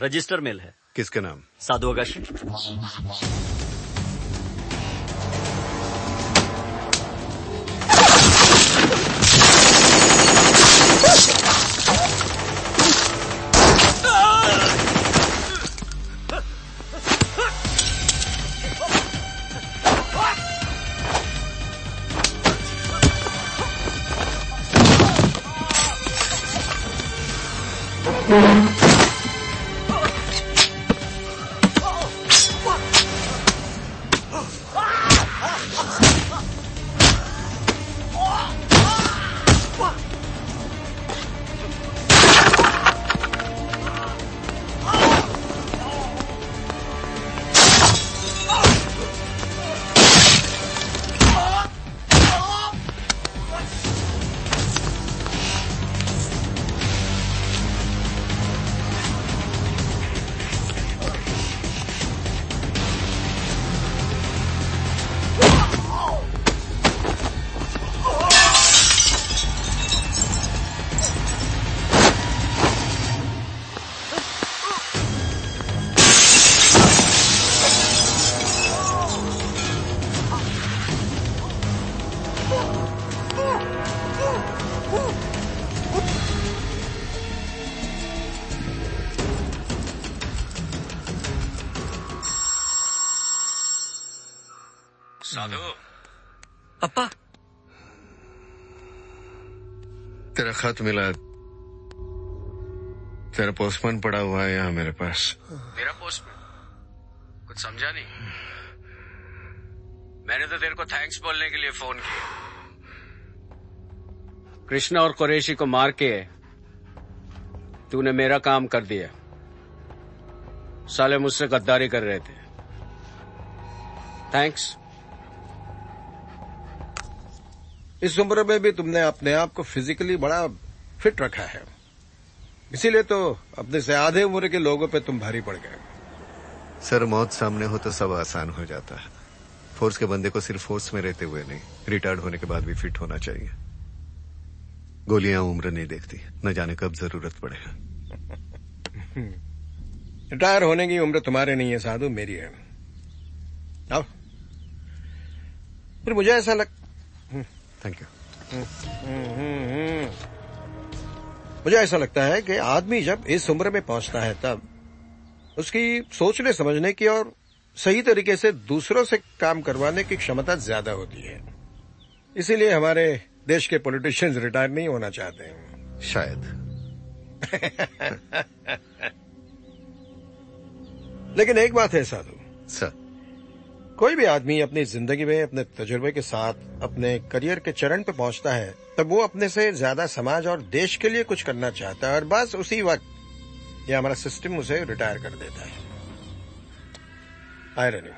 रजिस्टर मेल है। किसके नाम? साधु अगाशी खत मिला। तेरा पोस्टमैन पड़ा हुआ है यहाँ मेरे पास। मेरा पोस्ट कुछ समझा नहीं। मैंने तो तेरे को थैंक्स बोलने के लिए फ़ोन किया। कृष्णा और कुरेशी को मार के तूने मेरा काम कर दिया। साले मुझसे गद्दारी कर रहे थे। थैंक्स इस उम्र में भी तुमने अपने आप को फिजिकली बड़ा फिट रखा है। इसीलिए तो अपने से आधे उम्र के लोगों पे तुम भारी पड़ गए। सर मौत सामने हो तो सब आसान हो जाता है। फोर्स के बंदे को सिर्फ़ फोर्स में रहते हुए नहीं रिटायर्ड होने के बाद भी फिट होना चाहिए। गोलियाँ उम्र नहीं देखती न जाने कब ज़रूरत पड़े। (laughs) रिटायर होने की उम्र तुम्हारे नहीं है साधु मेरी है। अब फिर मुझे ऐसा लग थैंक यू मुझे ऐसा लगता है कि आदमी जब इस उम्र में पहुँचता है तब उसकी सोचने समझने की और सही तरीके से दूसरों से काम करवाने की क्षमता ज़्यादा होती है। इसीलिए हमारे देश के पॉलिटिशियंस रिटायर नहीं होना चाहते हैं। शायद। (laughs) लेकिन एक बात है साधु। सर। कोई भी आदमी अपनी ज़िंदगी में, अपने तजुर्बे के साथ, अपने करियर के चरण पे पहुँचता है, तब वो अपने से ज़्यादा समाज और देश के लिए कुछ करना चाहता है और बस उसी वक्त ये हमारा सिस्टम उसे रिटायर कर देता है। आयरनी।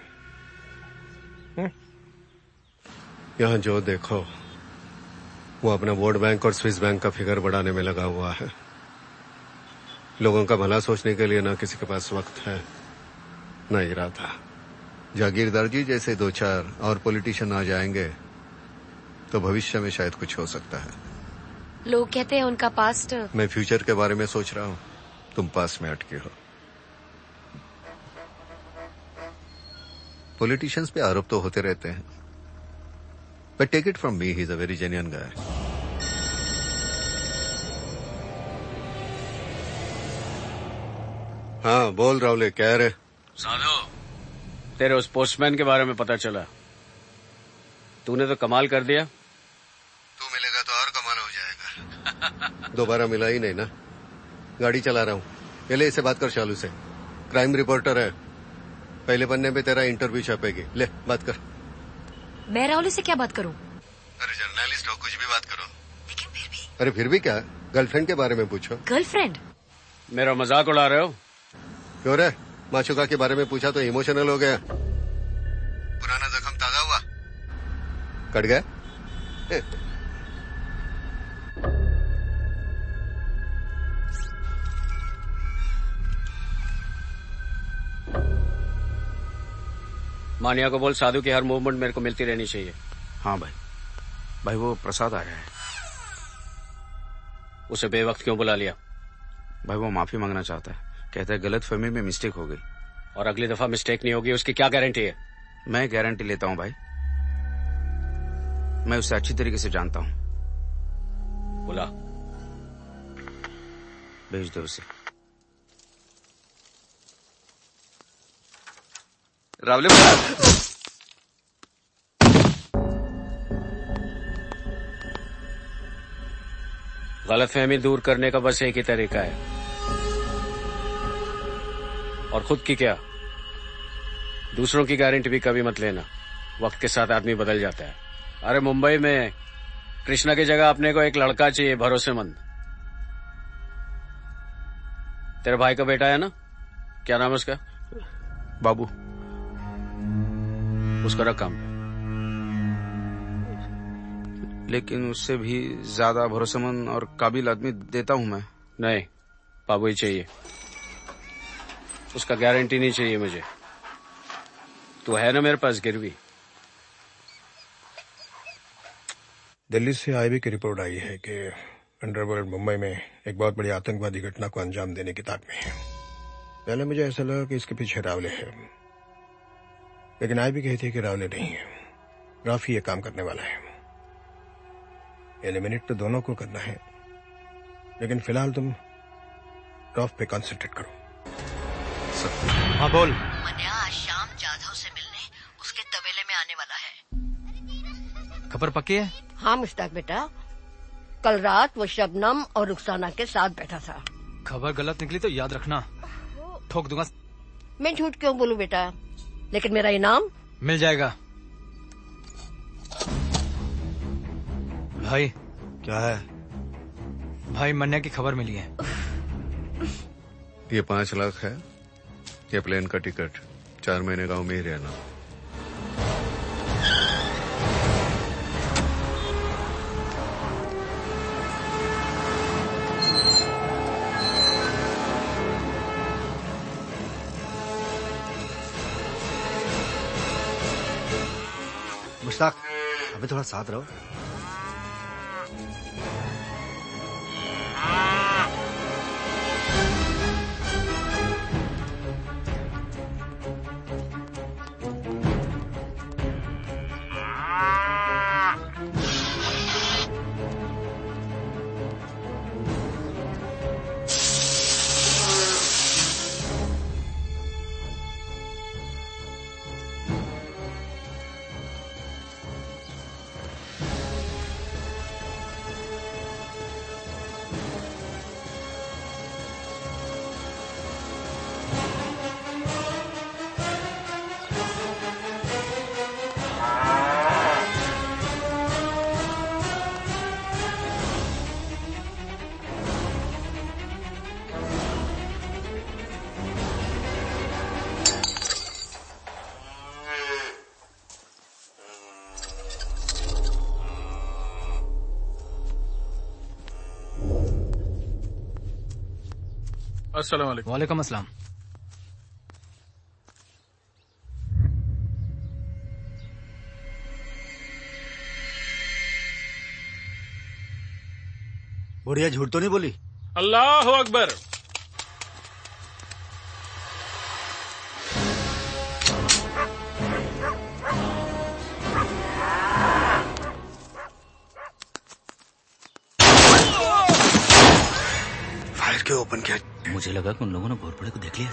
यहाँ जो देखो, वो अपना वोट बैंक और स्विस बैंक का फिगर बढ़ाने में लगा हुआ है। लोगों का भला सोचने के लिए ना किसी के पास वक्त है, न इरादा। जागीरदार जी जैसे दो चार और पॉलिटिशियन आ जाएँगे तो भविष्य में शायद कुछ हो सकता है। लोग कहते हैं उनका पास्ट मैं फ्यूचर के बारे में सोच रहा हूँ। तुम पास में अटके हो। पॉलिटिशियंस पे आरोप तो होते रहते हैं। But take it from me he is a very genuine guy हाँ बोल रावले क्या रे साधु तेरे उस पोस्टमैन के बारे में पता चला। तूने तो कमाल कर दिया। तू मिलेगा तो और कमाल हो जाएगा। (laughs) दोबारा मिला ही नहीं ना। गाड़ी चला रहा हूँ। पहले इसे बात कर चालू से। क्राइम रिपोर्टर है। पहले पन्ने पे तेरा इंटरव्यू छपेगी। ले बात कर। मैं राहुल से क्या बात करूँ? अरे जर्नलिस्ट हो कुछ भी बात करो। लेकिन फिर भी। अरे फिर भी क्या? गर्लफ्रेंड के बारे में पूछो। गर्लफ्रेंड मेरा मज़ाक उड़ा रहे हो? क्यों रे? माचुका के बारे में पूछा तो इमोशनल हो गया। पुराना जख्म ताज़ा हुआ। कट गया? (laughs) मानिया को बोल साधु की हर मूवमेंट मेरे को मिलती रहनी चाहिए। हाँ भाई। भाई वो प्रसाद आया है। उसे बेवक्त क्यों बुला लिया? भाई वो माफ़ी मांगना चाहता है। कहता है गलत फहमी में मिस्टेक हो गई. और अगली दफ़ा मिस्टेक नहीं होगी उसकी क्या गारंटी है? मैं गारंटी लेता हूँ भाई। मैं उसे अच्छी तरीके से जानता हूँ। बोला। भेज दो उसे। रावले गलत फहमी दूर करने का बस एक ही तरीका है। और खुद की क्या? दूसरों की गारंटी भी कभी मत लेना। वक्त के साथ आदमी बदल जाता है। अरे मुंबई में कृष्णा की जगह अपने को एक लड़का चाहिए भरोसेमंद। तेरे भाई का बेटा है ना? क्या नाम है उसका? बाबू। उसको रख काम। पे लेकिन उससे भी ज़्यादा भरोसेमंद और काबिल आदमी देता हूँ मैं। नहीं बाबू ही चाहिए। उसका गारंटी नहीं चाहिए मुझे। तो है ना मेरे पास, गिरवी। दिल्ली से आईबी की रिपोर्ट आई है कि अंडरवर्ल्ड मुंबई में एक बहुत बड़ी आतंकवादी घटना को अंजाम देने की ताक में है। पहले मुझे ऐसा लगा कि इसके पीछे रावले है। लेकिन आईबी कहती है कि रावले नहीं है। राफी ये काम करने वाला है। एलिमिनेट तो दोनों को करना है। लेकिन फ़िलहाल तुम रॉफ पे कॉन्सेंट्रेट करो। हाँ बोल। मन्या आज शाम जाधव से मिलने उसके तबेले में आने वाला है। खबर पक्की है? हाँ मुश्ताक बेटा। कल रात वो शबनम और रुखसाना के साथ बैठा था। खबर गलत निकली तो याद रखना। ठोक दूँगा। मैं झूठ क्यों बोलूँ बेटा? लेकिन मेरा इनाम? मिल जाएगा। भाई। क्या है? भाई मन्या की खबर मिली है। ये पाँच लाख है। ये प्लेन का टिकट। चार महीने गाँव में ही रहना मुश्ताक, अभी थोड़ा साथ रहो। अस्सलाम वालेकुम अस्सलाम बुढ़िया झूठ तो नहीं बोली? अल्लाह अकबर मुझे लगा कि उन लोगों ने भोरपड़े को देख लिया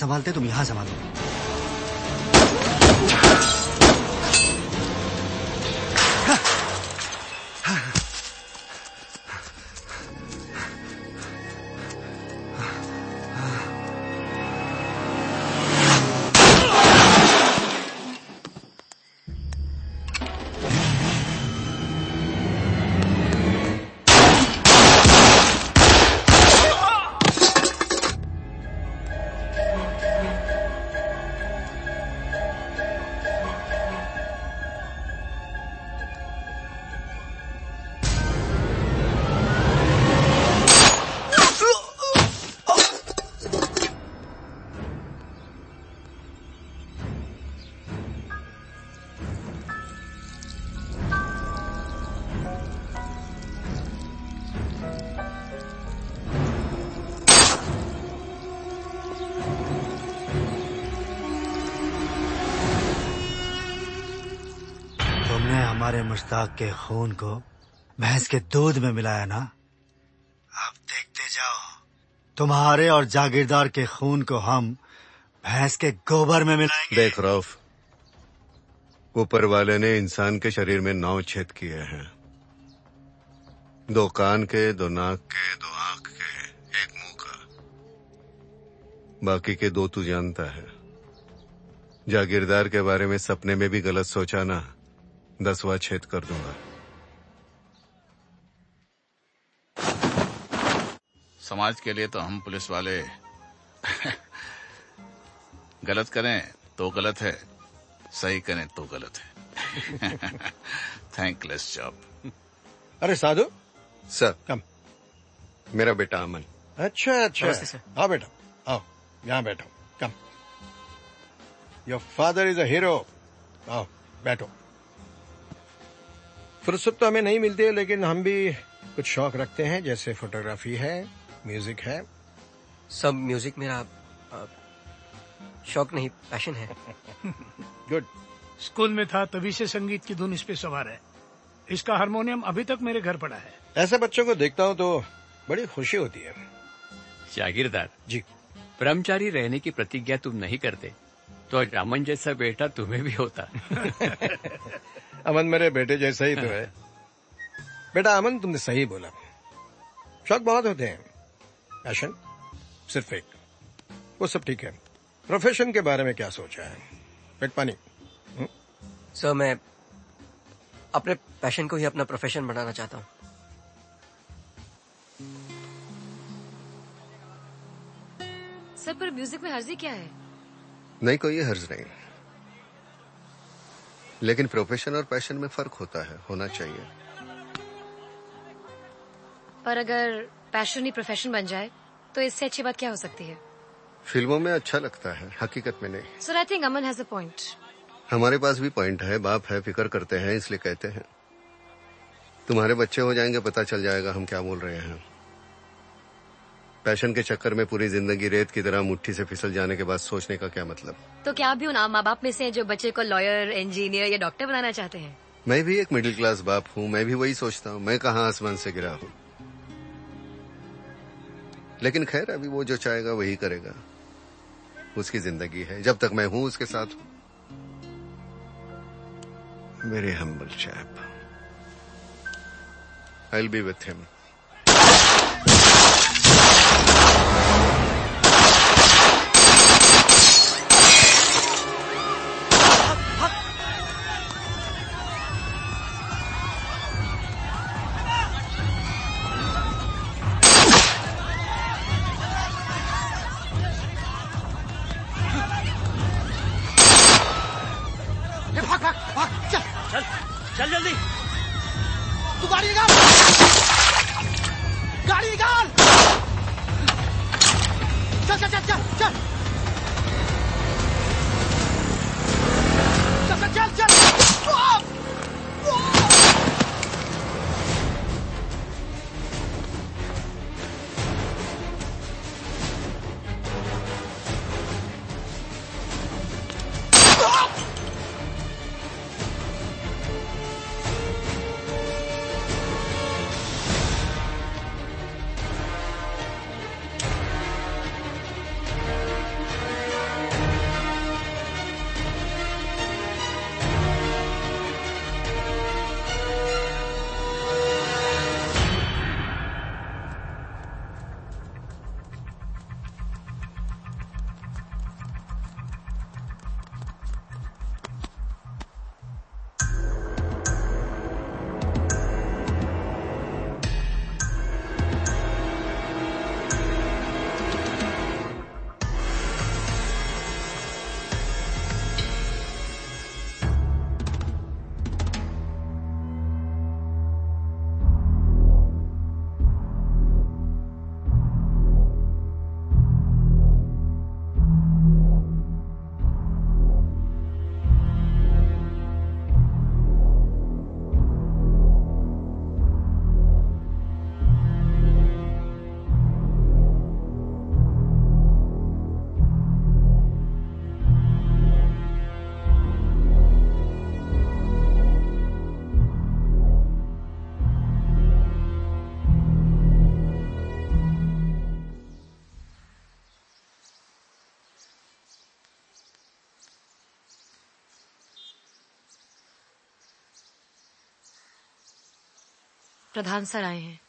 संभालते तुम यहाँ संभालो। हमारे मुश्ताक के खून को भैंस के दूध में मिलाया ना? अब देखते जाओ। तुम्हारे और जागीरदार के खून को हम भैंस के गोबर में मिलाएँगे। देख रौफ ऊपर वाले ने इंसान के शरीर में नौ छेद किए हैं। दो कान के, दो नाक के, दो आँख के, एक मुँह का। बाकी के दो तू जानता है। जागीरदार के बारे में सपने में भी गलत सोचा ना। दसवा छेद कर दूँगा। समाज के लिए तो हम पुलिस वाले (laughs) गलत करें तो गलत है सही करें तो गलत है। (laughs) थैंकलेस जॉब अरे साधु। सर। कम। मेरा बेटा अमन। अच्छा अच्छा। आओ बेटा। आओ यहाँ बैठो। Come. Your father is a hero आओ बैठो। फुर्सत तो हमें नहीं मिलती है लेकिन हम भी कुछ शौक रखते हैं जैसे फोटोग्राफी है म्यूज़िक है। सब म्यूज़िक मेरा शौक नहीं पैशन है। (laughs) गुड स्कूल में था तभी से संगीत की धुन इस पे सवार है। इसका हारमोनियम अभी तक मेरे घर पड़ा है। ऐसे बच्चों को देखता हूँ तो बड़ी खुशी होती है। जागीरदार जी। ब्रह्मचारी रहने की प्रतिज्ञा तुम नहीं करते तो रामन जैसा बेटा तुम्हें भी होता। (laughs) अमन मेरे बेटे जैसा ही तो है। बेटा अमन तुमने सही बोला। शौक बहुत होते हैं। पैशन सिर्फ़ एक। वो सब ठीक है। प्रोफेशन के बारे में क्या सोचा है? पेट पानी। सर मैं अपने पैशन को ही अपना प्रोफेशन बनाना चाहता हूँ। सर पर म्यूज़िक में हर्जी क्या है? नहीं कोई हर्ज नहीं। लेकिन प्रोफेशन और पैशन में फ़र्क होता है होना चाहिए। पर अगर पैशन ही प्रोफेशन बन जाए तो इससे अच्छी बात क्या हो सकती है? फ़िल्मों में अच्छा लगता है हकीकत में नहीं। Sir I think Aman has a point हमारे पास भी पॉइंट है बाप है फ़िक्र करते हैं इसलिए कहते हैं। तुम्हारे बच्चे हो जाएँगे पता चल जाएगा हम क्या बोल रहे हैं। पैशन के चक्कर में पूरी ज़िंदगी रेत की तरह मुट्ठी से फिसल जाने के बाद सोचने का क्या मतलब? तो क्या आप भी उन माँ बाप में से हैं जो बच्चे को लॉयर इंजीनियर या डॉक्टर बनाना चाहते हैं? मैं भी एक मिडिल क्लास बाप हूँ मैं भी वही सोचता हूँ मैं कहाँ आसमान से गिरा हूँ। लेकिन खैर अभी वो जो चाहेगा वही करेगा। उसकी ज़िंदगी है जब तक मैं हूँ उसके साथ। हूँ मेरे humble chap I will be with him Pradhan sir आए हैं।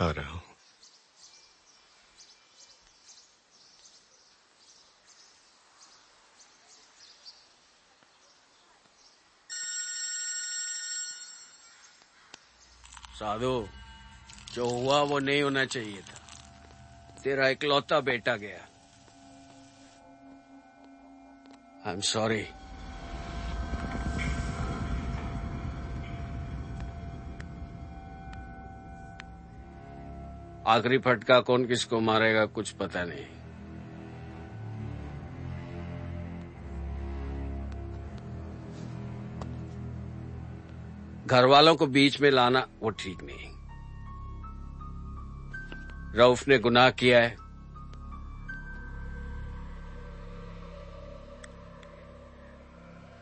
आ रहा हूँ। साधु जो हुआ वो नहीं होना चाहिए था। तेरा इकलौता बेटा गया। आई एम सॉरी आखिरी फटका कौन किसको मारेगा, कुछ पता नहीं। घर वालों को बीच में लाना वो ठीक नहीं। रऊफ ने गुनाह किया है।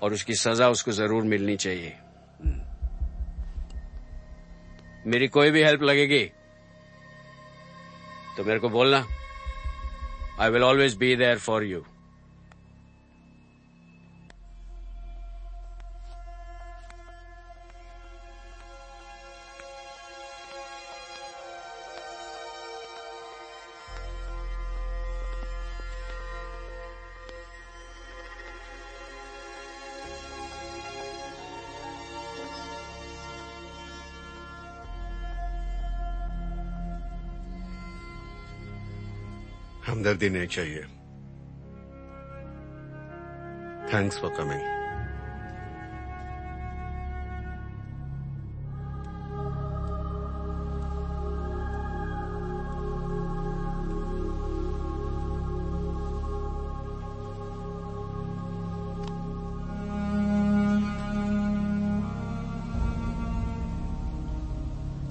और उसकी सजा उसको ज़रूर मिलनी चाहिए। मेरी कोई भी हेल्प लगेगी? तो मेरे को बोलना I will always be there for you नहीं चाहिए। थैंक्स फॉर कमिंग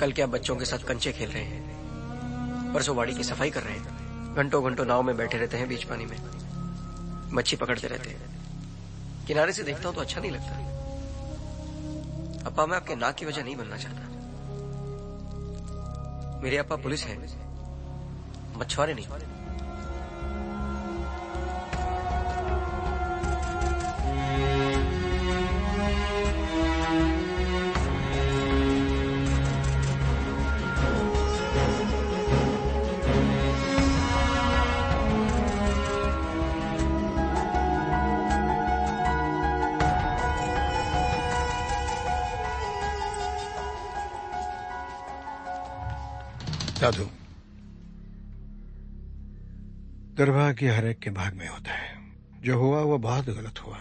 कल क्या बच्चों के साथ कंचे खेल रहे हैं? परसों वाड़ी की सफ़ाई कर रहे हैं? घंटों घंटों नाव में बैठे रहते हैं बीच पानी में। मच्छी पकड़ते रहते हैं। किनारे से देखता हूँ तो अच्छा नहीं लगता। अपा, मैं आपके नाक की वजह नहीं बनना चाहता। मेरे अपा पुलिस है। मछुआरे नहीं। दुर्भाग्य हर एक के भाग में होता है। जो हुआ, वो बहुत गलत हुआ।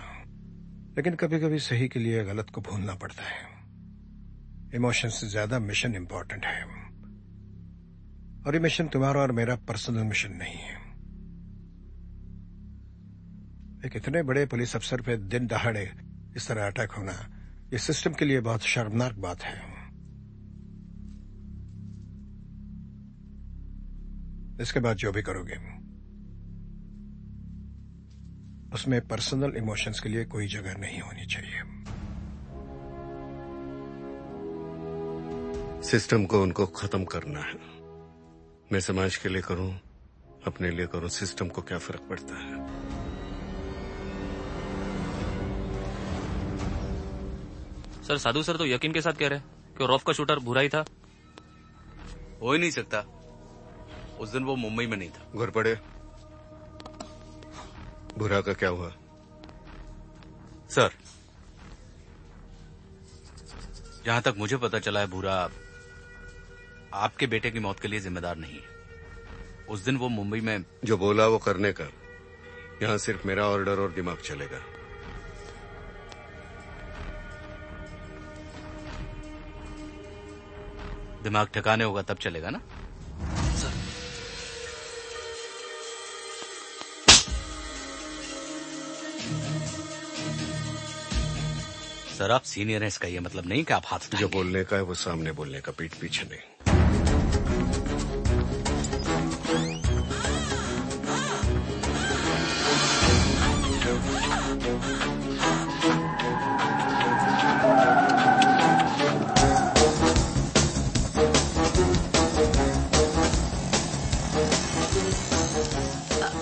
लेकिन कभी कभी सही के लिए गलत को भूलना पड़ता है। इमोशन से ज़्यादा मिशन इंपॉर्टेंट है। और ये मिशन तुम्हारा और मेरा पर्सनल मिशन नहीं है। एक इतने बड़े पुलिस अफसर पे दिन दहाड़े इस तरह अटैक होना, ये सिस्टम के लिए बहुत शर्मनाक बात है। इसके बाद जो भी करोगे। उसमें पर्सनल इमोशंस के लिए कोई जगह नहीं होनी चाहिए। सिस्टम को उनको खत्म करना है। मैं समाज के लिए करूँ अपने लिए करूँ सिस्टम को क्या फ़र्क पड़ता है? सर साधु सर तो यकीन के साथ कह रहे हैं कि रॉफ का शूटर बुरा ही था। हो ही नहीं सकता। उस दिन वो मुंबई में नहीं था। घर पड़े। बुरा का क्या हुआ? सर जहाँ तक मुझे पता चला है बुरा आपके बेटे की मौत के लिए जिम्मेदार नहीं है। उस दिन वो मुंबई में जो बोला वो करने का। यहाँ सिर्फ़ मेरा ऑर्डर और दिमाग चलेगा। दिमाग ठिकाने होगा तब चलेगा ना? सर आप सीनियर हैं इसका ये मतलब नहीं कि आप हाथ जो बोलने का है वो सामने बोलने का पीठ पीछे नहीं।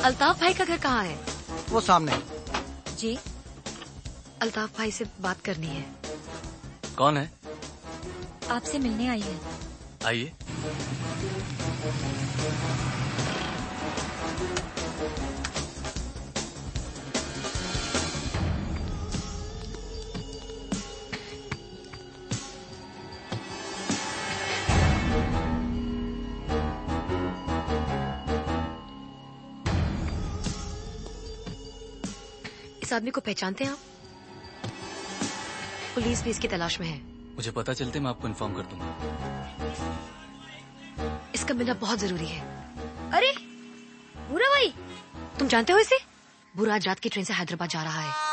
अल्ताफ भाई का घर कहाँ है? वो सामने। जी। अल्ताफ भाई से बात करनी है। कौन है? आपसे मिलने आई है। आइए। इस आदमी को पहचानते हैं आप? पुलिस भी इसकी तलाश में है। मुझे पता चलते मैं आपको इन्फॉर्म कर दूँगा। इसका मिलना बहुत ज़रूरी है। अरे बुरा भाई। तुम जानते हो इसे? बुरा आज रात की ट्रेन से हैदराबाद जा रहा है।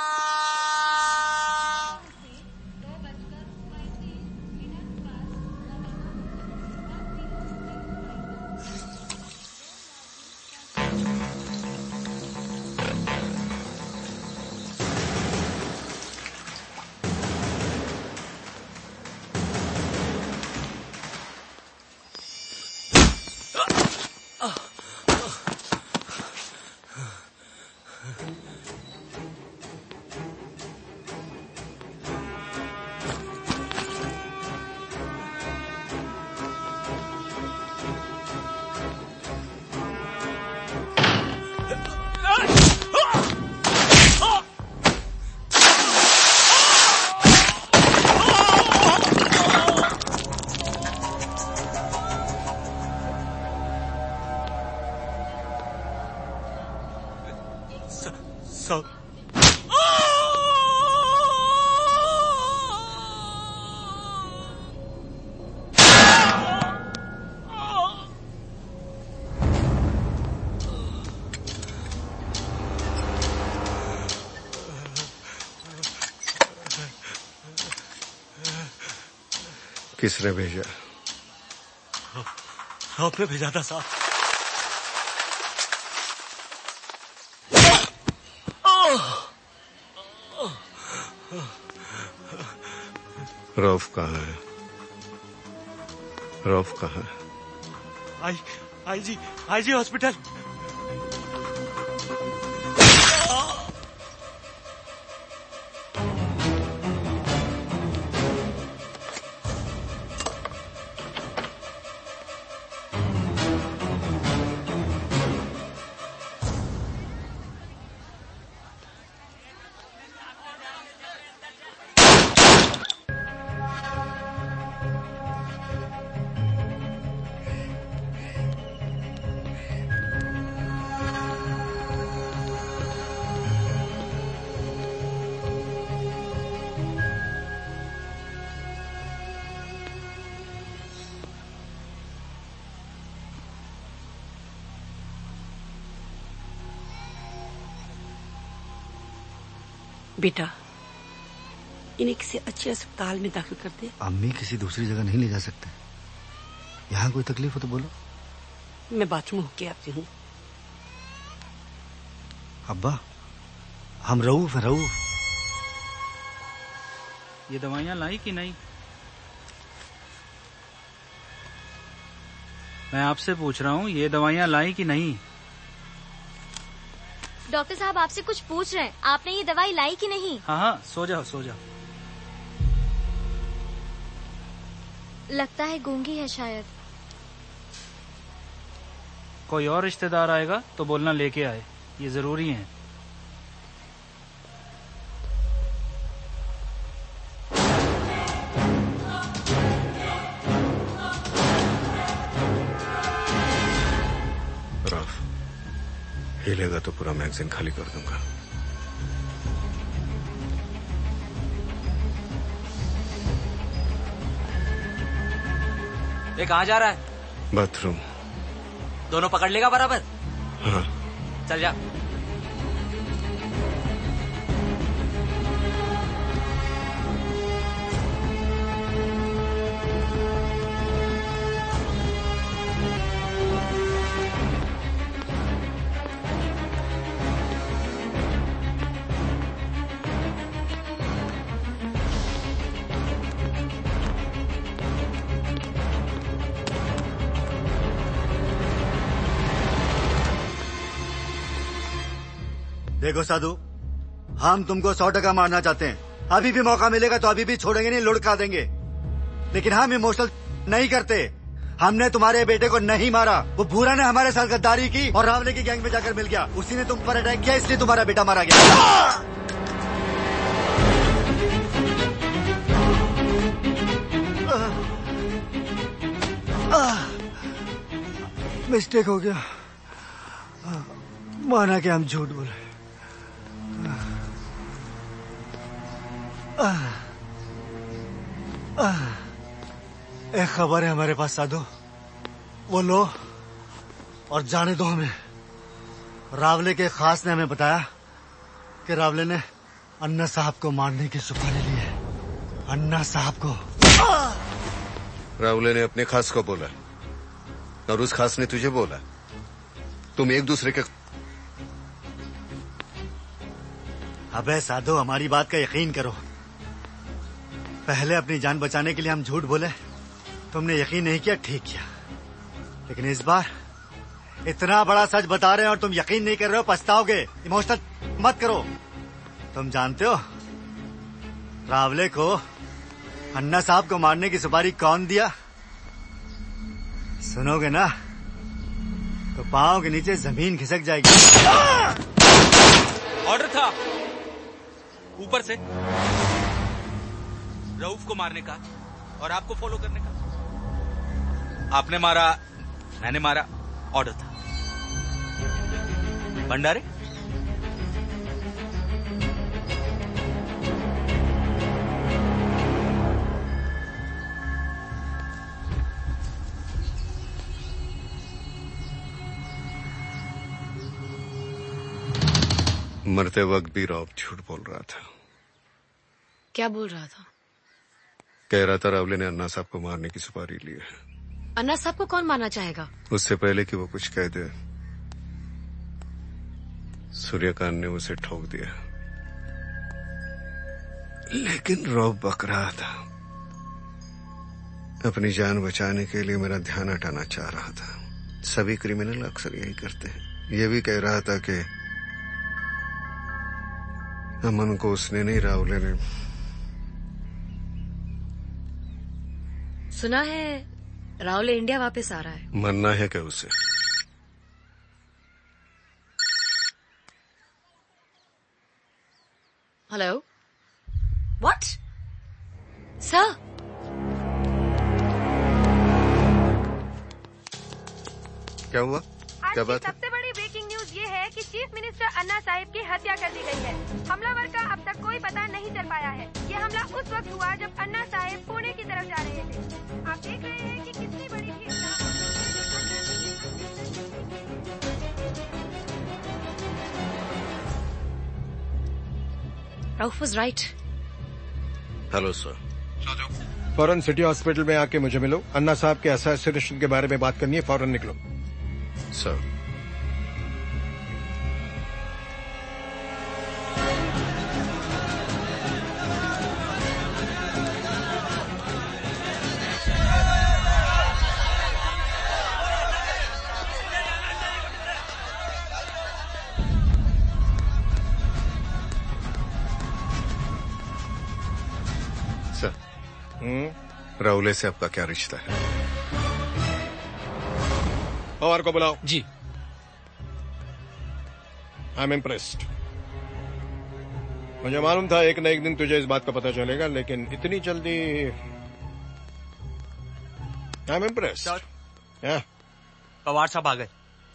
किसने भेजा आपने भेजा था साहब। रौफ कहाँ है? रौफ कहाँ है? I I G I G hospital. बेटा। इन्हें किसी अच्छे अस्पताल में दाखिल कर दे। अम्मी किसी दूसरी जगह नहीं ले जा सकते। यहाँ कोई तकलीफ़ हो तो बोलो। मैं बाथरूम होके आती हूँ। अब्बा हम रऊफ हैं रऊफ। ये दवाइयाँ लाई कि नहीं? मैं आपसे पूछ रहा हूँ ये दवाइयाँ लाई कि नहीं? डॉक्टर साहब आपसे कुछ पूछ रहे हैं। आपने ये दवाई लाई कि नहीं? हाँ हाँ सो जाओ सो जाओ। लगता है गूँगी है शायद। कोई और रिश्तेदार आएगा तो बोलना लेके आए। ये ज़रूरी है। पूरा मैगजीन खाली कर दूँगा। ये कहा जा रहा है? बाथरूम। दोनों पकड़ लेगा बराबर? हाँ। चल जा। देखो साधु, हम तुमको सौ टका मारना चाहते हैं। अभी भी मौका मिलेगा तो अभी भी छोड़ेंगे नहीं, लुढ़का देंगे। लेकिन हम इमोशनल नहीं करते। हमने तुम्हारे बेटे को नहीं मारा। वो भूरा ने हमारे साथ गद्दारी की और रावले की गैंग में जाकर मिल गया। उसी ने तुम पर अटैक किया, इसलिए तुम्हारा बेटा मारा गया। मिस्टेक हो गया। माना कि हम झूठ बोले। एक खबर है हमारे पास साधु। वो लो और जाने दो हमें। रावले के खास ने हमें बताया कि रावले ने अन्ना साहब को मारने की सुपारी ली है। अन्ना साहब को। रावले ने अपने खास को बोला और उस खास ने तुझे बोला। तुम एक दूसरे के अबे साधु हमारी बात का यकीन करो। पहले अपनी जान बचाने के लिए हम झूठ बोले। तुमने यकीन नहीं किया? ठीक किया। लेकिन इस बार इतना बड़ा सच बता रहे हैं और तुम यकीन नहीं कर रहे हो, पछताओगे। इमोशनल मत करो। तुम जानते हो, रावले को अन्ना साहब को मारने की सुपारी कौन दिया? सुनोगे ना तो पाँव के नीचे ज़मीन खिसक जाएगी। ऑर्डर था। ऊपर से। रऊफ को मारने का और आपको फॉलो करने का। आपने मारा मैंने मारा ऑर्डर था। भंडारे? मरते वक्त भी रॉब झूठ बोल रहा था। क्या बोल रहा था? कह रहा था रावले ने अन्ना साहब को मारने की सुपारी ली है। अन्ना साहब को कौन मारना चाहेगा? उससे पहले कि वो कुछ कह दे सूर्यकांत ने उसे ठोक दिया। लेकिन रॉब बक रहा था। अपनी जान बचाने के लिए मेरा ध्यान हटाना चाह रहा था। सभी क्रिमिनल अक्सर यही करते हैं। ये भी कह रहा था कि अमन को उसने नहीं रावले ने सुना है राहुल इंडिया वापस आ रहा है। मरना है क्या उसे? हेलो व्हाट सर क्या हुआ? क्या बात है? सबसे मिनिस्टर अन्ना साहिब की हत्या कर दी गई है। हमलावर का अब तक कोई पता नहीं चल पाया है। ये हमला उस वक्त हुआ जब अन्ना साहिब पुणे की तरफ़ जा रहे थे। आप देख रहे हैं कि कितनी बड़ी भीड़ Rauf was right hello sir फ़ौरन सिटी हॉस्पिटल में आके मुझे मिलो। अन्ना साहब के असैसिनेशन के बारे में बात करनी है। फ़ौरन निकलो। सर सर राहुले से आपका क्या रिश्ता है? पवार को बुलाओ। जी। आई एम इम्प्रेस्ड मुझे मालूम था एक न एक दिन तुझे इस बात का पता चलेगा लेकिन इतनी जल्दी आई एम इम्प्रेस्ड पवार साहब आ गए।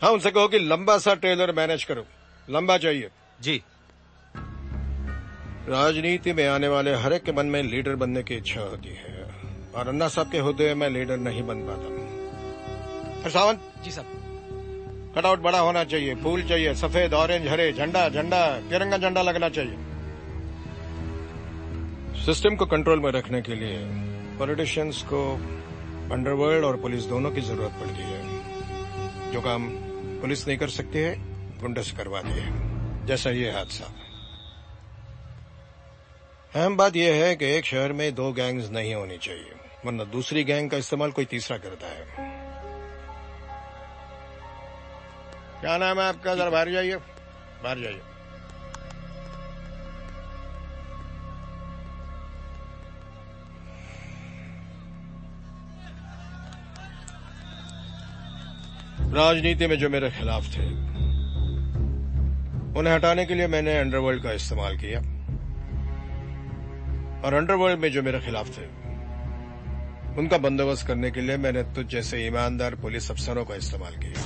हाँ उनसे कहो कि लंबा सा ट्रेलर मैनेज करो। लंबा चाहिए। जी। राजनीति में आने वाले हर एक के मन में लीडर बनने की इच्छा होती है। और अन्ना साहब के होते हुए मैं लीडर नहीं बन पाता। सावंत? जी साहब कटआउट बड़ा होना चाहिए फूल चाहिए सफ़ेद ऑरेंज हरे झंडा झंडा तिरंगा झंडा लगना चाहिए। सिस्टम को कंट्रोल में रखने के लिए पॉलिटिशियंस को अंडरवर्ल्ड और पुलिस दोनों की ज़रूरत पड़ती है। जो काम पुलिस नहीं कर सकती है गुंडे से करवाती है। जैसा ये हादसा। अहम बात यह है कि एक शहर में दो गैंग्स नहीं होनी चाहिए। वरना दूसरी गैंग का इस्तेमाल कोई तीसरा करता है। क्या नाम है आपका? जरा बाहर जाइए। बाहर जाइए। राजनीति में जो मेरे खिलाफ थे, उन्हें हटाने के लिए मैंने अंडरवर्ल्ड का इस्तेमाल किया। और अंडरवर्ल्ड में जो मेरे खिलाफ थे उनका बंदोबस्त करने के लिए मैंने तुझ जैसे ईमानदार पुलिस अफसरों का इस्तेमाल किया।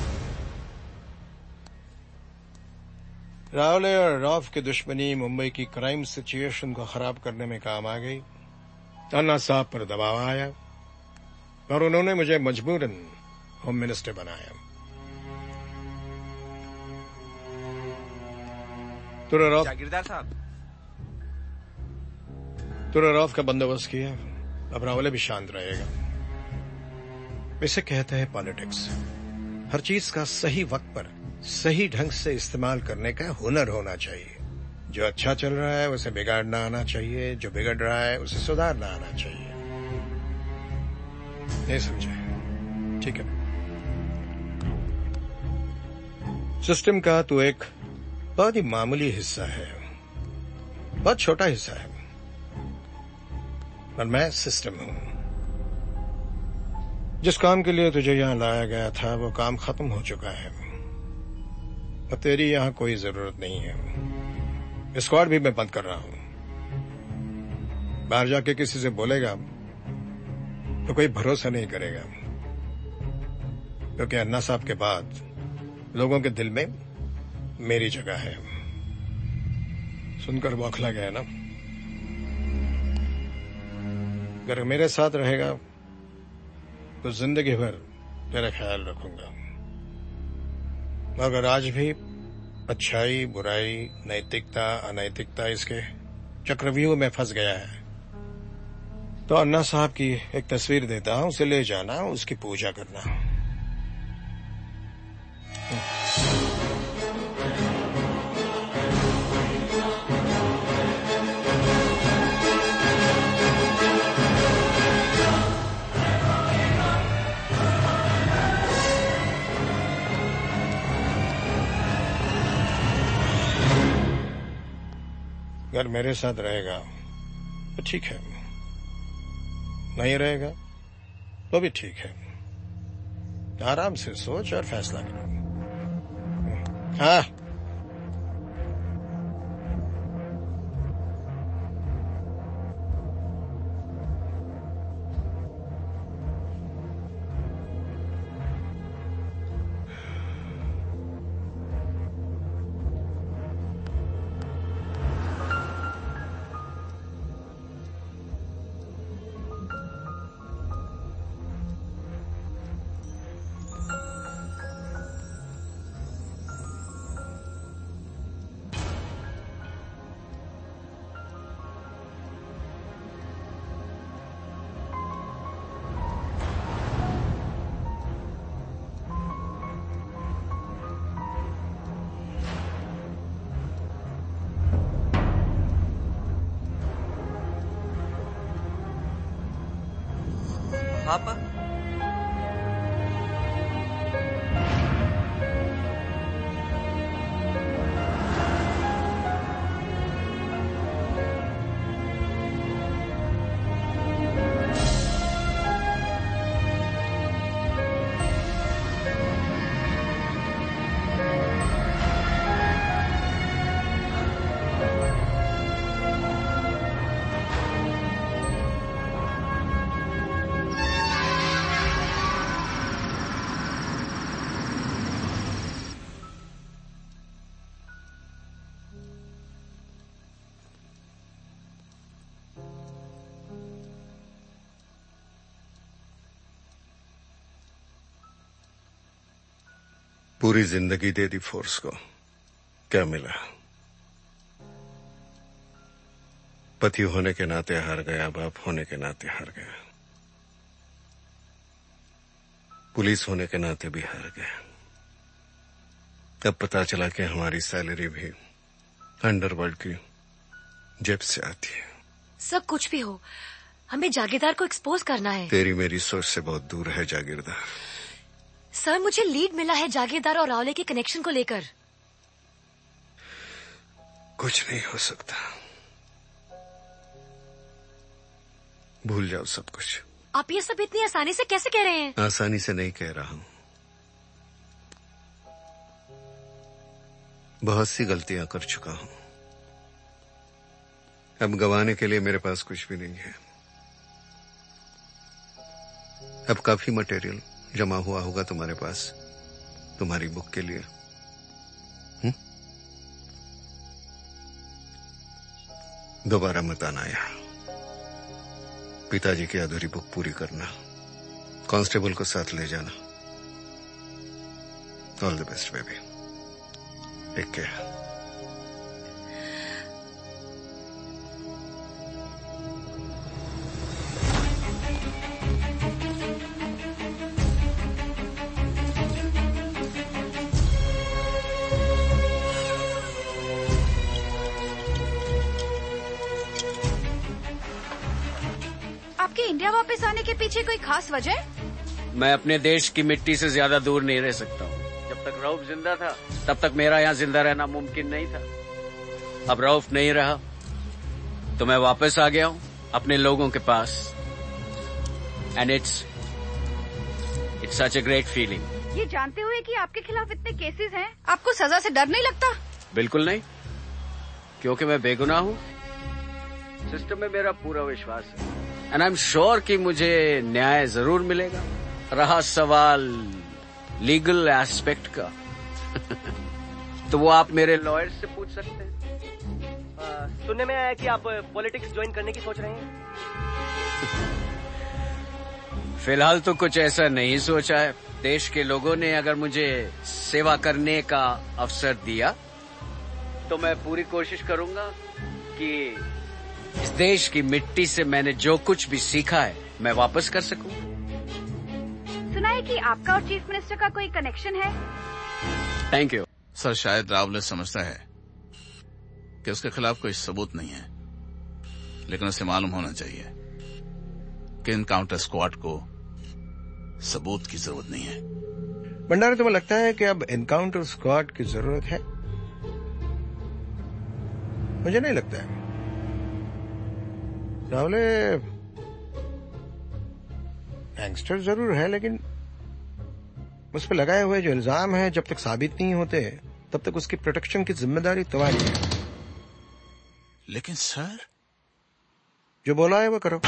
रावले और रॉफ की दुश्मनी मुंबई की क्राइम सिचुएशन को खराब करने में काम आ गई। अन्ना साहब पर दबाव आया और उन्होंने मुझे मजबूरन होम मिनिस्टर बनाया। तुरारॉफ जागीरदार साहब। का बंदोबस्त किया। अब रावले भी शांत रहेगा। इसे कहते हैं पॉलिटिक्स। हर चीज़ का सही वक्त पर सही ढंग से इस्तेमाल करने का हुनर होना चाहिए। जो अच्छा चल रहा है, उसे बिगाड़ना आना चाहिए। जो बिगड़ रहा है, उसे सुधारना आना चाहिए। नहीं समझे? ठीक है। सिस्टम का तो एक बहुत ही मामूली हिस्सा है। बहुत छोटा हिस्सा है। पर मैं सिस्टम हूँ। जिस काम के लिए तुझे यहाँ लाया गया था, वो काम खत्म हो चुका है। अब तेरी यहाँ कोई ज़रूरत नहीं है। स्क्वाड भी मैं बंद कर रहा हूँ। बाहर जाके किसी से बोलेगा तो कोई भरोसा नहीं करेगा। क्योंकि अन्ना साहब के बाद लोगों के दिल में मेरी जगह है। सुनकर बौखला गया ना। अगर मेरे साथ रहेगा तो ज़िंदगी भर तेरा ख्याल रखूँगा। मगर आज भी अच्छाई, बुराई, नैतिकता, अनैतिकता इसके चक्रव्यूह में फंस गया है। तो अन्ना साहब की एक तस्वीर देता हूँ, उसे ले जाना, उसकी पूजा करना। अगर मेरे साथ रहेगा। तो ठीक है। नहीं रहेगा तो भी ठीक है। आराम से सोच और फैसला करो। हाँ। पूरी ज़िंदगी दे दी फोर्स को। क्या मिला? पति होने के नाते हार गया बाप होने के नाते हार गया। पुलिस होने के नाते भी हार गया। अब पता चला कि हमारी सैलरी भी अंडरवर्ल्ड की जेब से आती है। सब कुछ भी हो हमें जागीरदार को एक्सपोज करना है। तेरी मेरी सोच से बहुत दूर है जागीरदार। सर मुझे लीड मिला है जागीरदार और रावले के कनेक्शन को लेकर। कुछ नहीं हो सकता। भूल जाओ सब कुछ। आप ये सब इतनी आसानी से कैसे कह रहे हैं? आसानी से नहीं कह रहा हूँ। बहुत सी गलतियाँ कर चुका हूँ। अब गवाने के लिए मेरे पास कुछ भी नहीं है। अब काफ़ी मटेरियल जमा हुआ होगा तुम्हारे पास, तुम्हारी बुक के लिए? दोबारा मत आना यहाँ। पिताजी की अधूरी बुक पूरी करना। कांस्टेबल को साथ ले जाना। All the best baby take care पीछे कोई खास वजह? मैं अपने देश की मिट्टी से ज़्यादा दूर नहीं रह सकता हूँ। जब तक रऊफ ज़िंदा था। तब तक मेरा यहाँ ज़िंदा रहना मुमकिन नहीं था। अब रऊफ नहीं रहा तो मैं वापस आ गया हूँ अपने लोगों के पास। And it's it's such a great feeling ये जानते हुए कि आपके खिलाफ इतने केसेस हैं आपको सजा से डर नहीं लगता? बिल्कुल नहीं क्योंकि मैं बेगुनाह हूँ। सिस्टम में मेरा पूरा विश्वास है। एंड आई एम श्योर कि मुझे न्याय ज़रूर मिलेगा। रहा सवाल लीगल एस्पेक्ट का। (laughs) तो वो आप मेरे लॉयर से पूछ सकते हैं। सुनने में आया कि आप पॉलिटिक्स ज्वाइन करने की सोच रहे हैं। (laughs) फ़िलहाल तो कुछ ऐसा नहीं सोचा है। देश के लोगों ने अगर मुझे सेवा करने का अवसर दिया तो मैं पूरी कोशिश करूँगा कि इस देश की मिट्टी से मैंने जो कुछ भी सीखा है मैं वापस कर सकूँ? सुना है कि आपका और चीफ मिनिस्टर का कोई कनेक्शन है? थैंक यू सर शायद रावले समझता है कि उसके खिलाफ कोई सबूत नहीं है लेकिन उसे मालूम होना चाहिए कि इनकाउंटर स्क्वाड को सबूत की ज़रूरत नहीं है। भंडारे तुम्हें लगता है कि अब इनकाउंटर स्क्वाड की ज़रूरत है? मुझे नहीं लगता है। रावले गैंगस्टर ज़रूर है लेकिन उस पर लगाए हुए जो इल्ज़ाम है जब तक साबित नहीं होते तब तक उसकी प्रोटेक्शन की ज़िम्मेदारी तुम्हारी है। लेकिन सर? जो बोला है वो करो।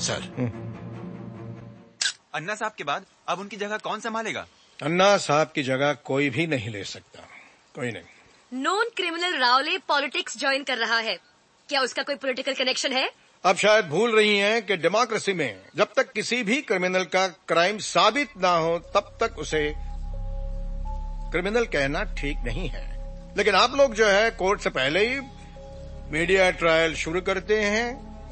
सर। अन्ना साहब के बाद अब उनकी जगह कौन संभालेगा? अन्ना साहब की जगह कोई भी नहीं ले सकता। कोई नहीं। Non criminal Rawle politics join कर रहा है क्या उसका कोई पॉलिटिकल कनेक्शन है अब शायद भूल रही हैं कि डेमोक्रेसी में जब तक किसी भी क्रिमिनल का क्राइम साबित ना हो, तब तक उसे क्रिमिनल कहना ठीक नहीं है। लेकिन आप लोग जो है कोर्ट से पहले ही मीडिया ट्रायल शुरू करते हैं।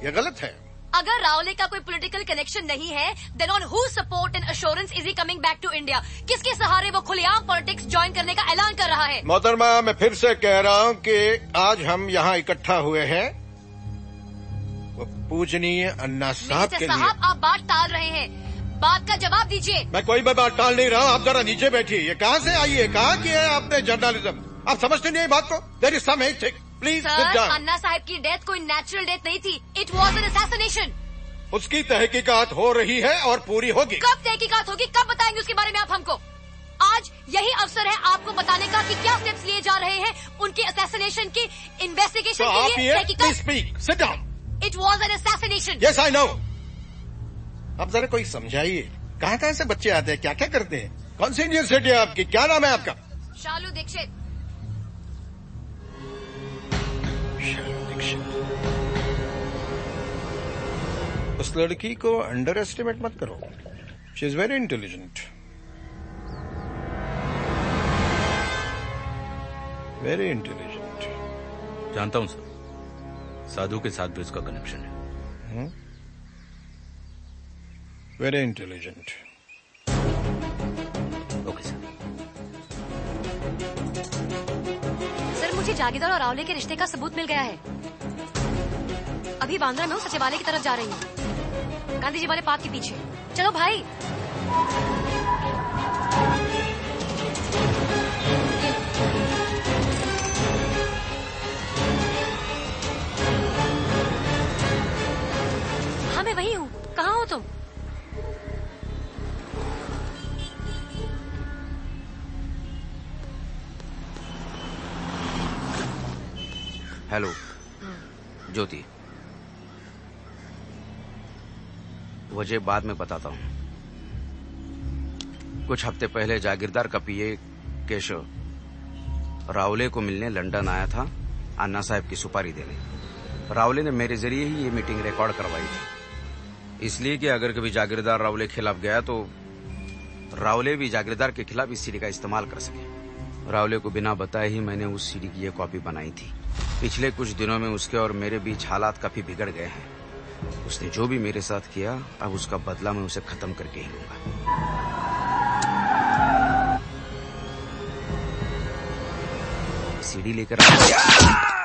यह गलत है। अगर रावले का कोई पॉलिटिकल कनेक्शन नहीं है then on who support and assurance is he coming back to India किसके सहारे वो खुलेआम पॉलिटिक्स ज्वाइन करने का ऐलान कर रहा है? मोहतरमा मैं फिर से कह रहा हूँ कि आज हम यहाँ इकट्ठा हुए हैं। पूजनीय अन्ना साहब के लिए। साहब आप बात टाल रहे हैं। बात का जवाब दीजिए। मैं कोई भी बात टाल नहीं रहा आप जरा नीचे बैठिए। ये कहाँ से आई है? कहाँ की है आपने जर्नलिज्म? आप समझते नहीं बात को? There is some please sir Anna साहब की डेथ कोई नेचुरल डेथ नहीं थी. इट वॉज़ एन असैसिनेशन उसकी तहकीकात हो रही है और पूरी होगी। कब तहकीकात होगी? कब बताएँगे उसके बारे में आप हमको? आज यही अवसर है आपको बताने का कि क्या स्टेप्स लिए जा रहे हैं उनके असैसिनेशन की इन्वेस्टिगेशन तो के लिए speak sit down it was an assassination yes I know अब जरा कोई समझाइए। कहाँ कहाँ से बच्चे आते हैं? क्या क्या करते हैं? कौन सी यूनिवर्सिटी है आपकी? क्या नाम है आपका? शालू दीक्षित। उस लड़की को अंडर एस्टिमेट मत करो। She is very intelligent very intelligent जानता हूँ सर। साधु के साथ भी उसका कनेक्शन है। वेरी इंटेलिजेंट मुझे जागीरदार और रावले के रिश्ते का सबूत मिल गया है। अभी बांद्रा में सचिवालय की तरफ़ जा रही हूँ। गांधी जी वाले पार्क के पीछे। चलो भाई। हाँ मैं वही हूँ। कहाँ हो तुम? हेलो ज्योति। वजह बाद में बताता हूँ। कुछ हफ़्ते पहले जागीरदार का पीए केशव रावले को मिलने लंदन आया था, अन्ना साहब की सुपारी देने। रावले ने मेरे ज़रिए ही ये मीटिंग रिकॉर्ड करवाई थी। इसलिए कि अगर कभी जागीरदार रावले खिलाफ गया तो रावले भी जागीरदार के खिलाफ इस सीडी का इस्तेमाल कर सके। रावले को बिना बताए ही मैंने उस सीडी की ये कॉपी बनाई थी। पिछले कुछ दिनों में उसके और मेरे बीच हालात काफ़ी बिगड़ गए हैं। उसने जो भी मेरे साथ किया, अब उसका बदला मैं उसे खत्म करके ही लूँगा। सीढ़ी लेकर आ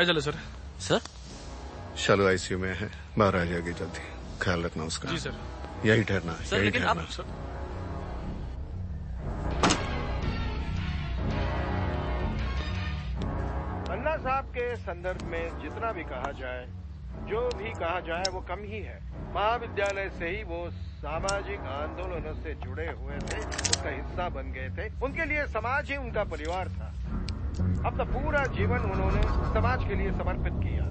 काय झालं सर? सर? चलो आईसीयू में है। बाहर आ जाएगी जल्दी ख्याल रखना उसका। जी, सर। यही ठहरना सर, यही लेकिन ठहरना। आप- अन्ना साहब के संदर्भ में जितना भी कहा जाए जो भी कहा जाए वो कम ही है। महाविद्यालय से ही वो सामाजिक आंदोलनों से जुड़े हुए थे उसका हिस्सा बन गए थे। उनके लिए समाज ही उनका परिवार था। अपना पूरा जीवन उन्होंने समाज के लिए समर्पित किया।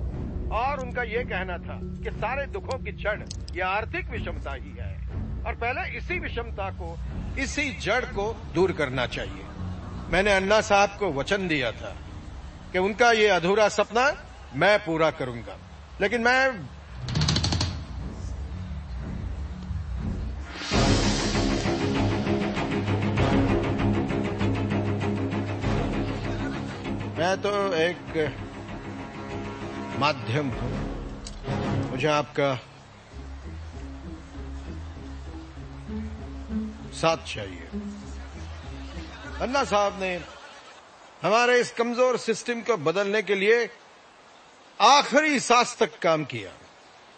और उनका ये कहना था कि सारे दुखों की जड़ ये आर्थिक विषमता ही है। और पहले इसी विषमता को, इसी जड़ को दूर करना चाहिए। मैंने अन्ना साहब को वचन दिया था कि उनका ये अधूरा सपना मैं पूरा करूँगा। लेकिन मैं मैं तो एक माध्यम हूँ। मुझे आपका साथ चाहिए। अन्ना साहब ने हमारे इस कमज़ोर सिस्टम को बदलने के लिए आखिरी सांस तक काम किया।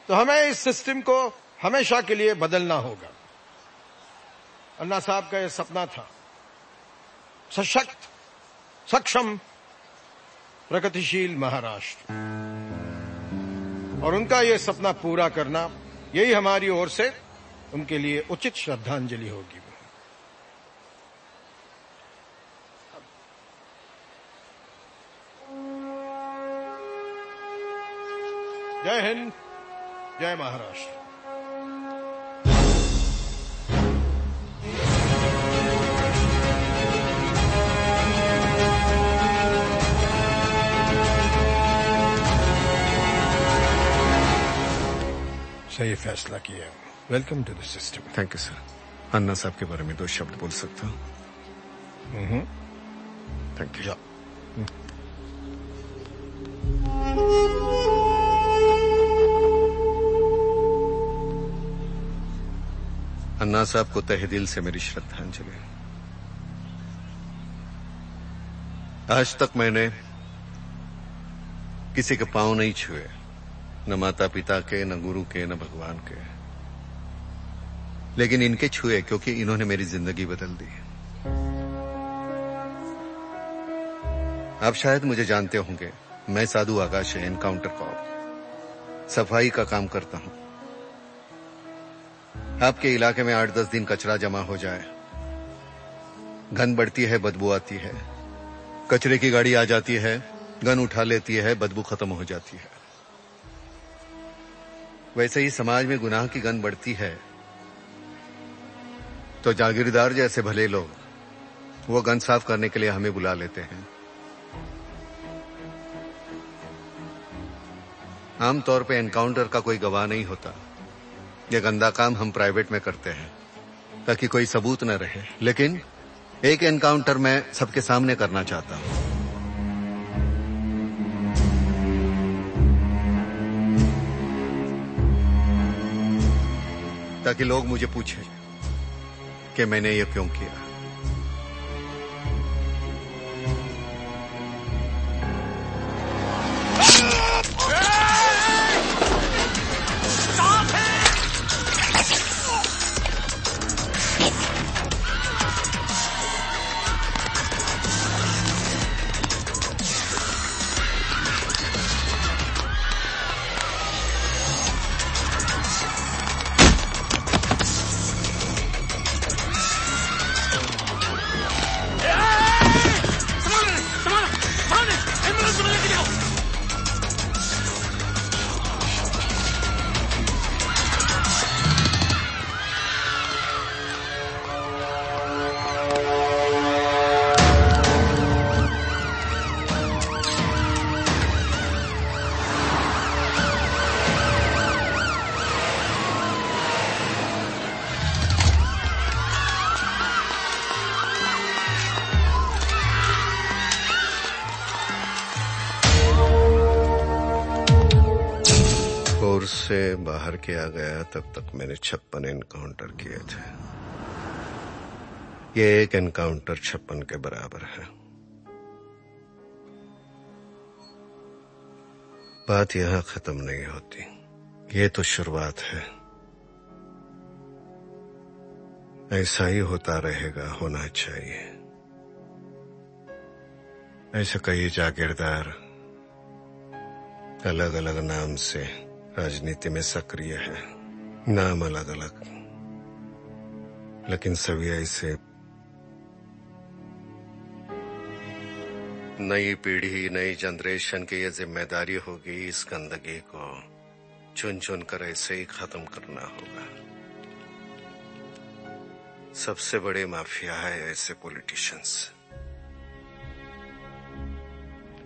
तो हमें इस सिस्टम को हमेशा के लिए बदलना होगा। अन्ना साहब का यह सपना था। सशक्त, सक्षम प्रगतिशील महाराष्ट्र। और उनका यह सपना पूरा करना, यही हमारी ओर से उनके लिए उचित श्रद्धांजलि होगी। जय हिंद, जय महाराष्ट्र। फैसला किया welcome to the system thank you sir Anna साहब के बारे में दो शब्द बोल सकता हूँ? थैंक यू अन्ना साहब को तहे दिल से मेरी श्रद्धांजलि। आज तक मैंने किसी के पाँव नहीं छुए। न माता पिता के, न गुरु के, न भगवान के। लेकिन इनके छुए, क्योंकि इन्होंने मेरी ज़िंदगी बदल दी। आप शायद मुझे जानते होंगे, मैं साधु आकाश है एनकाउंटर कॉप सफ़ाई का काम करता हूँ। आपके इलाके में आठ दस दिन कचरा जमा हो जाए। गन बढ़ती है, बदबू आती है। कचरे की गाड़ी आ जाती है, गन उठा लेती है, बदबू खत्म हो जाती है। वैसे ही समाज में गुनाह की गन बढ़ती है। तो जागीरदार जैसे भले लोग, वो गन साफ़ करने के लिए हमें बुला लेते हैं। आमतौर पे एनकाउंटर का कोई गवाह नहीं होता। ये गंदा काम हम प्राइवेट में करते हैं, ताकि कोई सबूत न रहे। लेकिन एक एनकाउंटर मैं सबके सामने करना चाहता हूँ। ताकि लोग मुझे पूछें कि मैंने ये क्यों किया। किया गया तब तक मैंने छप्पन एनकाउंटर किए थे। ये एक एनकाउंटर छप्पन के बराबर है। बात यहाँ खत्म नहीं होती। ये तो शुरुआत है। ऐसा ही होता रहेगा, होना चाहिए। ऐसे कई जागीरदार अलग अलग नाम से राजनीति में सक्रिय है। नाम अलग अलग लेकिन सभी ऐसे नई पीढ़ी, नई जनरेशन की ये ज़िम्मेदारी होगी इस गंदगी को चुन चुन कर ऐसे ही खत्म करना होगा। सबसे बड़े माफिया है ऐसे पॉलिटिशियंस।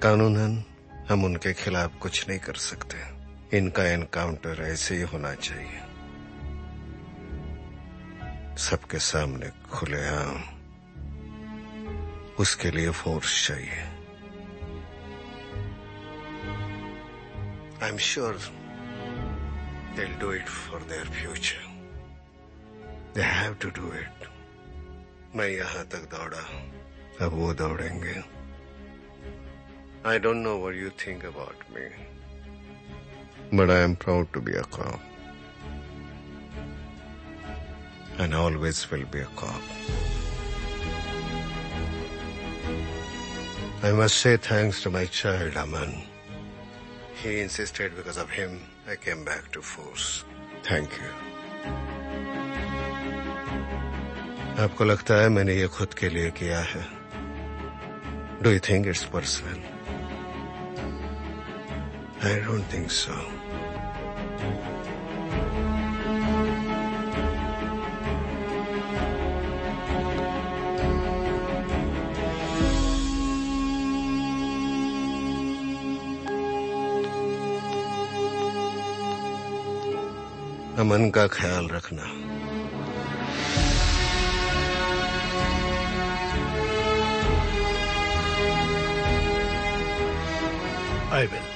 कानूनन, हम उनके खिलाफ कुछ नहीं कर सकते। इनका एनकाउंटर ऐसे ही होना चाहिए। सबके सामने खुलेआम उसके लिए फोर्स चाहिए। I am sure they do it for their future they have to do it मैं यहाँ तक दौड़ा। अब वो दौड़ेंगे। I don't know what you think about me, but I am proud to be a cop. And always will be a cop. I must say thanks to my child, Aman. He insisted because of him, I came back to force. Thank you. आपको लगता है मैंने ये खुद के लिए किया है do you think it's personal I don't think so. Aman का ख्याल रखना आई will.